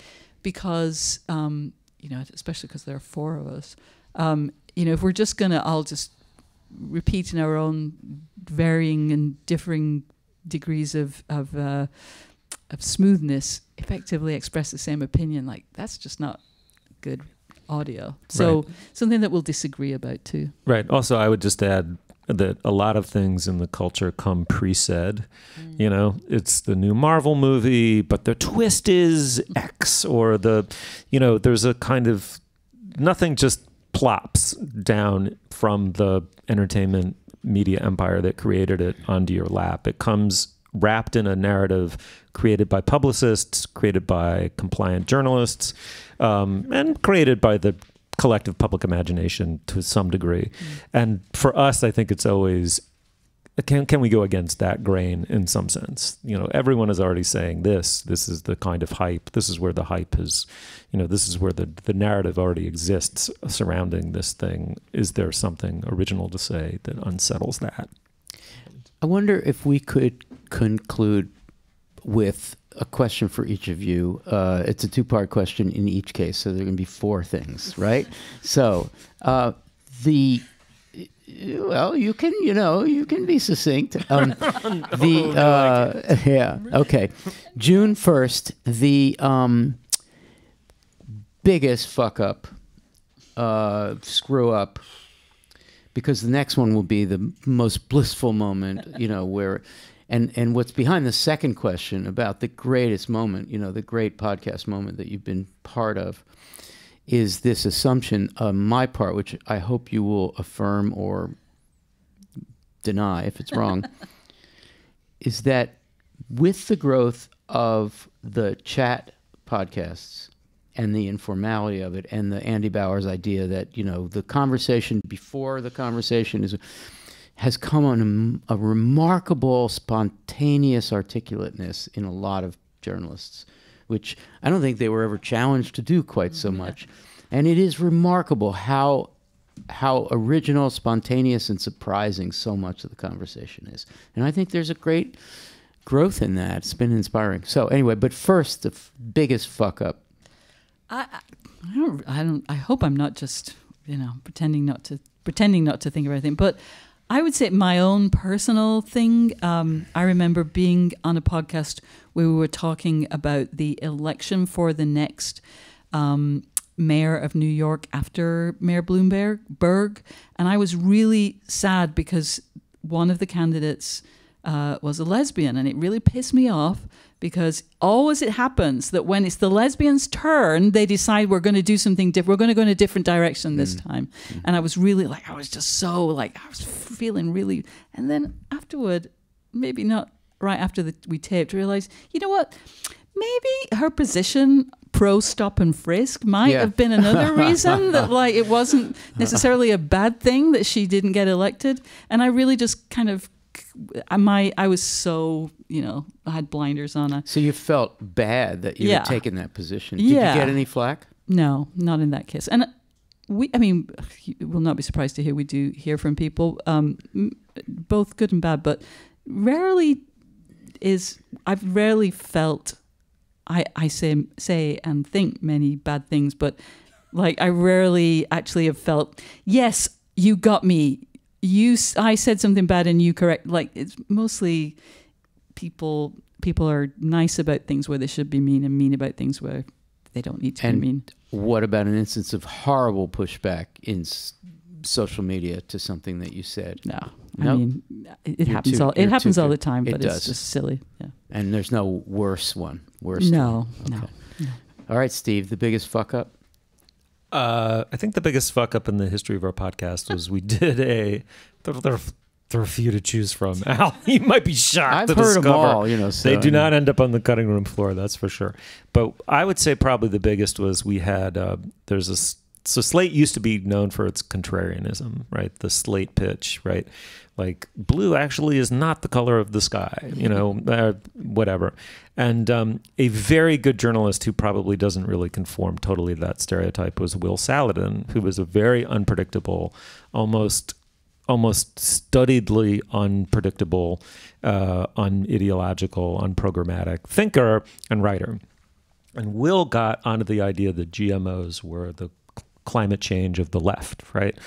Because um, you know, especially because there are four of us. Um, you know, if we're just gonna all just repeat in our own varying and differing degrees of of uh, of smoothness, effectively express the same opinion, like that's just not good audio. So something that we'll disagree about too. Right. Also, I would just add that a lot of things in the culture come pre-said. Mm. You know, it's the new Marvel movie, but the twist is X, or the, you know, there's a kind of nothing just plops down from the entertainment media empire that created it onto your lap. It comes wrapped in a narrative created by publicists, created by compliant journalists, um, and created by the collective public imagination to some degree. And for us, I think it's always can can we go against that grain in some sense? You know, everyone is already saying this. This is the kind of hype. This is where the hype is. You know, this is where the the narrative already exists surrounding this thing. Is there something original to say that unsettles that? I wonder if we could conclude with a question for each of you. Uh, it's a two part question in each case, so there are going to be four things, right? so, uh, the well, you can, you know, you can be succinct. Um, the uh, yeah, okay. June first, the um, biggest fuck up, uh, screw up, because the next one will be the most blissful moment, you know, where. And, and what's behind the second question about the greatest moment, you know, the great podcast moment that you've been part of, is this assumption on my part, which I hope you will affirm or deny if it's wrong, is that with the growth of the chat podcasts and the informality of it and the Andy Bowers idea that, you know, the conversation before the conversation is has come on a, a remarkable spontaneous articulateness in a lot of journalists which I don't think they were ever challenged to do quite so mm-hmm. much. And it is remarkable how how original, spontaneous, and surprising so much of the conversation is. And I think there's a great growth in that. It's been inspiring. So anyway, but first, the f- biggest fuck up. I, I I don't, I don't, I hope I'm not just, you know, pretending not to, pretending not to think of everything. But I would say my own personal thing. Um, I remember being on a podcast where we were talking about the election for the next um, mayor of New York after Mayor Bloomberg, and I was really sad because one of the candidates uh, was a lesbian, and it really pissed me off because always it happens that when it's the lesbian's turn, they decide we're going to do something different. We're going to go in a different direction this time. And I was really like, I was just so like, I was feeling really. And then afterward, maybe not right after the, we taped, realized, you know what? Maybe her position pro stop and frisk might Yeah. have been another reason that like it wasn't necessarily a bad thing that she didn't get elected. And I really just kind of my I was so you know I had blinders on. I, So you felt bad that you Yeah. had taken that position. Did Yeah. you get any flack? no, not in that case. And we, I mean, you will not be surprised to hear we do hear from people, um, both good and bad, but rarely is I've rarely felt I I say say and think many bad things, but like I rarely actually have felt yes, you got me. You I said something bad and you correct. Like it's mostly people people are nice about things where they should be mean and mean about things where they don't need to And be mean. What about an instance of horrible pushback in s- social media to something that you said? No, No? I mean it, it You're happens too- all it happens all the time, It but does. it's just silly. Yeah. And there's no worse one. Worse. No, one. no. Okay. All right, Steve. The biggest fuck up. Uh, I think the biggest fuck up in the history of our podcast was we did a. There, there, there are a few to choose from. Al, you might be shocked I've to heard them all. You know, so, they do not end up on the cutting room floor. That's for sure. But I would say probably the biggest was we had. Uh, there's this. So Slate used to be known for its contrarianism, right? The Slate pitch, right? Like blue actually is not the color of the sky, you know, uh, whatever. And um, a very good journalist who probably doesn't really conform totally to that stereotype was Will Saletan, who was a very unpredictable, almost almost studiedly unpredictable, uh, unideological, unprogrammatic thinker and writer. And Will got onto the idea that GMOs were the climate change of the left, right?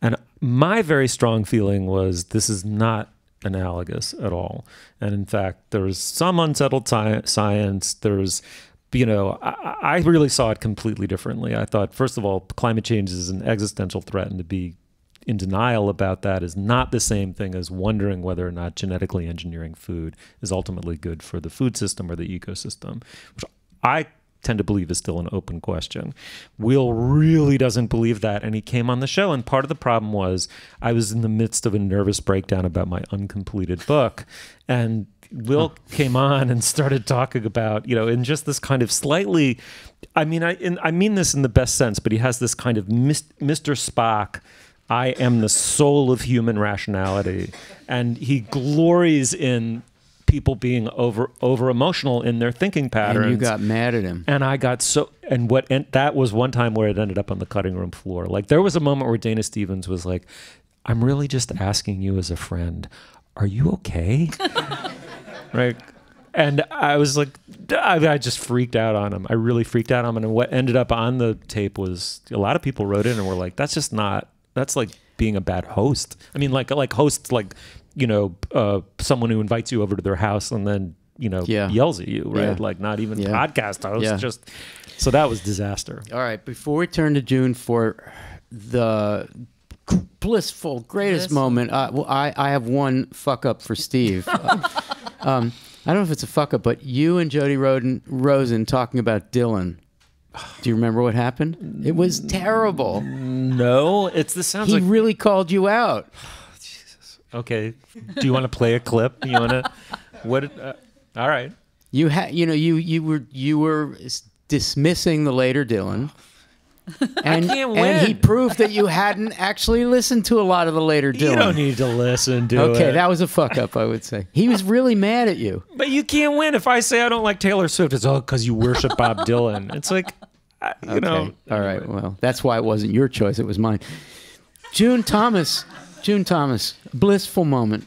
And my very strong feeling was this is not analogous at all. And in fact, there's some unsettled science. There's, you know, I, I really saw it completely differently. I thought, first of all, climate change is an existential threat, and to be in denial about that is not the same thing as wondering whether or not genetically engineering food is ultimately good for the food system or the ecosystem, which I tend to believe is still an open question. Will really doesn't believe that, and he came on the show. And part of the problem was I was in the midst of a nervous breakdown about my uncompleted book, and Will came on and started talking about, you know, in just this kind of slightly, I mean, I in, I mean this in the best sense, but he has this kind of Mr. Spock. I am the soul of human rationality, and he glories in people being over over emotional in their thinking patterns. And you got mad at him. And I got so, and what, and that was one time where it ended up on the cutting room floor. Like there was a moment where Dana Stevens was like, "I'm really just asking you as a friend, are you okay?" right. And I was like, I, I just freaked out on him. I really freaked out on him. And what ended up on the tape was a lot of people wrote in and were like, "That's just not. That's like being a bad host." I mean, like like hosts like you know uh, someone who invites you over to their house and then you know Yeah. yells at you, right? Yeah. Like not even Yeah. podcast host, Yeah. just so that was disaster. All right, before we turn to June for the blissful, greatest Blissful. moment, uh, well, I, I have one fuck up for Steve. Uh, um, I don't know if it's a fuck up, but you and Jody Roden, Rosen talking about Dylan. Do you remember what happened? It was terrible. No, it's this sounds He like really called you out. Okay. Do you want to play a clip? You want to what? Uh, all right. You had, you know, you you were you were dismissing the later Dylan, and can't and he proved that you hadn't actually listened to a lot of the later Dylan. You don't need to listen to Okay, it. that was a fuck up, I would say. He was really mad at you. but you can't win if I say I don't like Taylor Swift. It's all because you worship Bob Dylan. It's like, I- you know. Okay. All right. Well, that's why it wasn't your choice. It was mine. June Thomas. June Thomas. Blissful moment.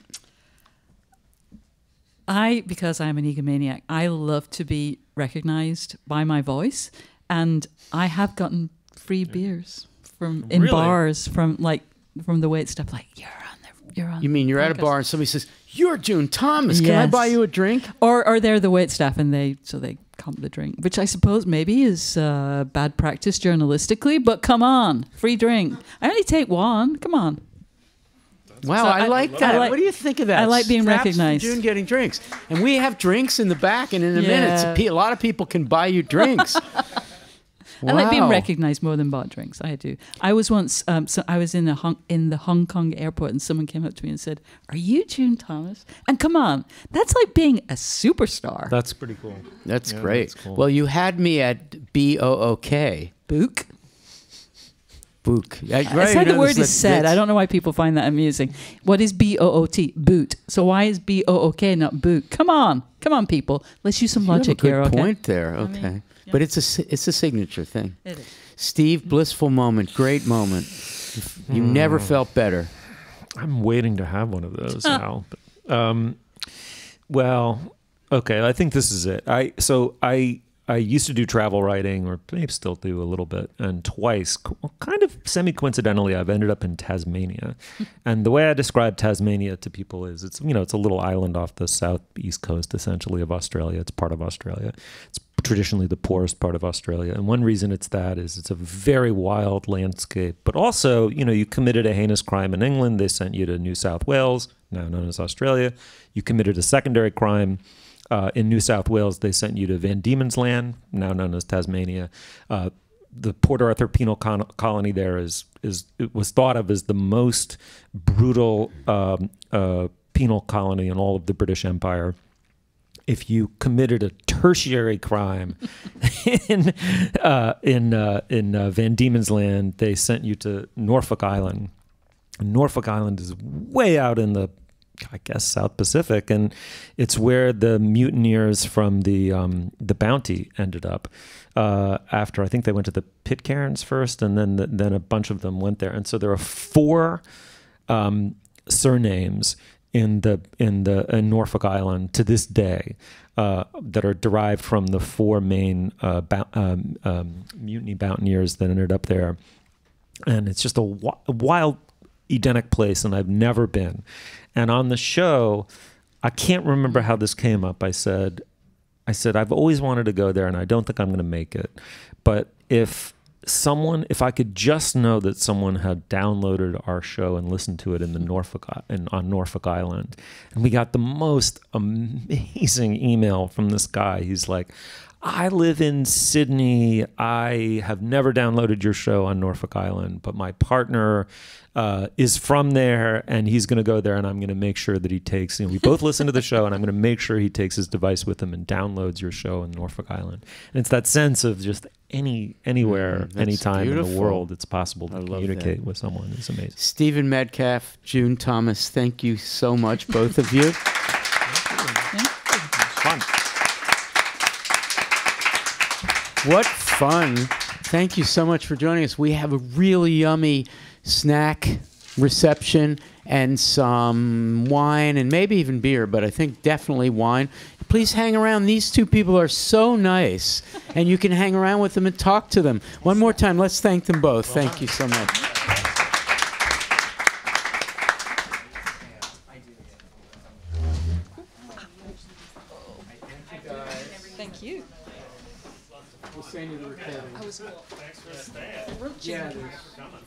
I, because I'm an egomaniac, I love to be recognized by my voice, and I have gotten free beers from in Really? bars from like from the wait stuff. Like you're on the you're on. You mean you're at a bar and somebody says, You're June Thomas. Can I buy you a drink? or or they're the wait staff and they so they comp the drink, which I suppose maybe is uh, bad practice journalistically. But come on, free drink. I only take one. Come on. Wow, So I, I- like I that. like- what do you think of that? I like being Straps for recognized. June getting drinks. And we have drinks in the back, and in a minute, Yeah. a pe- a lot of people can buy you drinks. I like being recognized more than bought drinks. I do. I was once, um, so I was in the Hong, in the Hong Kong airport, and someone came up to me and said, "Are you June Thomas?" And come on, that's like being a superstar. That's pretty cool. That's Yeah, great. that's cool. Well, you had me at B O O K. Book. Book. Yeah, That's right, how you the word is said. that's- I don't know why people find that amusing. What is B O O T? Boot. So why is B O O K not boot? Come on, come on, people. Let's use some You have a logic good here. Okay. point there. I mean, Okay, yeah. but it's a it's a signature thing. It is. Steve, blissful moment, great moment. You Hmm. never felt better. I'm waiting to have one of those now. But, um, well, okay. I think this is it. I so I I used to do travel writing, or maybe still do a little bit, and twice, kind of semi coincidentally, I've ended up in Tasmania. and the way I describe Tasmania to people is, it's you know, it's a little island off the southeast coast, essentially of Australia. It's part of Australia. It's traditionally the poorest part of Australia, and one reason it's that is it's a very wild landscape. But also, you know, you committed a heinous crime in England, they sent you to New South Wales, now known as Australia. You committed a secondary crime uh, in New South Wales, they sent you to Van Diemen's Land, now known as Tasmania. Uh, the Port Arthur penal con- colony there is is it was thought of as the most brutal um, uh, penal colony in all of the British Empire. If you committed a tertiary crime in uh, in uh, in uh, Van Diemen's Land, they sent you to Norfolk Island. Norfolk Island is way out in the I guess South Pacific, and it's where the mutineers from the um, the Bounty ended up. Uh, after I think they went to the Pitcairns first, and then the, then a bunch of them went there, and so there are four um, surnames in the in the in Norfolk Island to this day uh, that are derived from the four main uh, um, um, mutiny mountaineers that ended up there, and it's just a, wi- a wild Edenic place, and I've never been. And on the show, I can't remember how this came up. I said, I said I've always wanted to go there, and I don't think I'm going to make it. But if someone, if I could just know that someone had downloaded our show and listened to it in the Norfolk in, on Norfolk Island, and we got the most amazing email from this guy. He's like, I live in Sydney. I have never downloaded your show on Norfolk Island, but my partner uh, is from there, and he's going to go there, and I'm going to make sure that he takes. You know, we both listen to the show, and I'm going to make sure he takes his device with him and downloads your show in Norfolk Island. And it's that sense of just any anywhere, Mm, anytime in the world, it's possible to communicate that. with someone. It's amazing. Stephen Metcalf, June Thomas, thank you so much, both of you. What fun. Thank you so much for joining us. We have a really yummy snack reception and some wine and maybe even beer, but I think definitely wine. Please hang around. These two people are so nice, and you can hang around with them and talk to them. One more time, let's thank them both. Thank you so much. We'll send you the recording. I was Yeah, there's-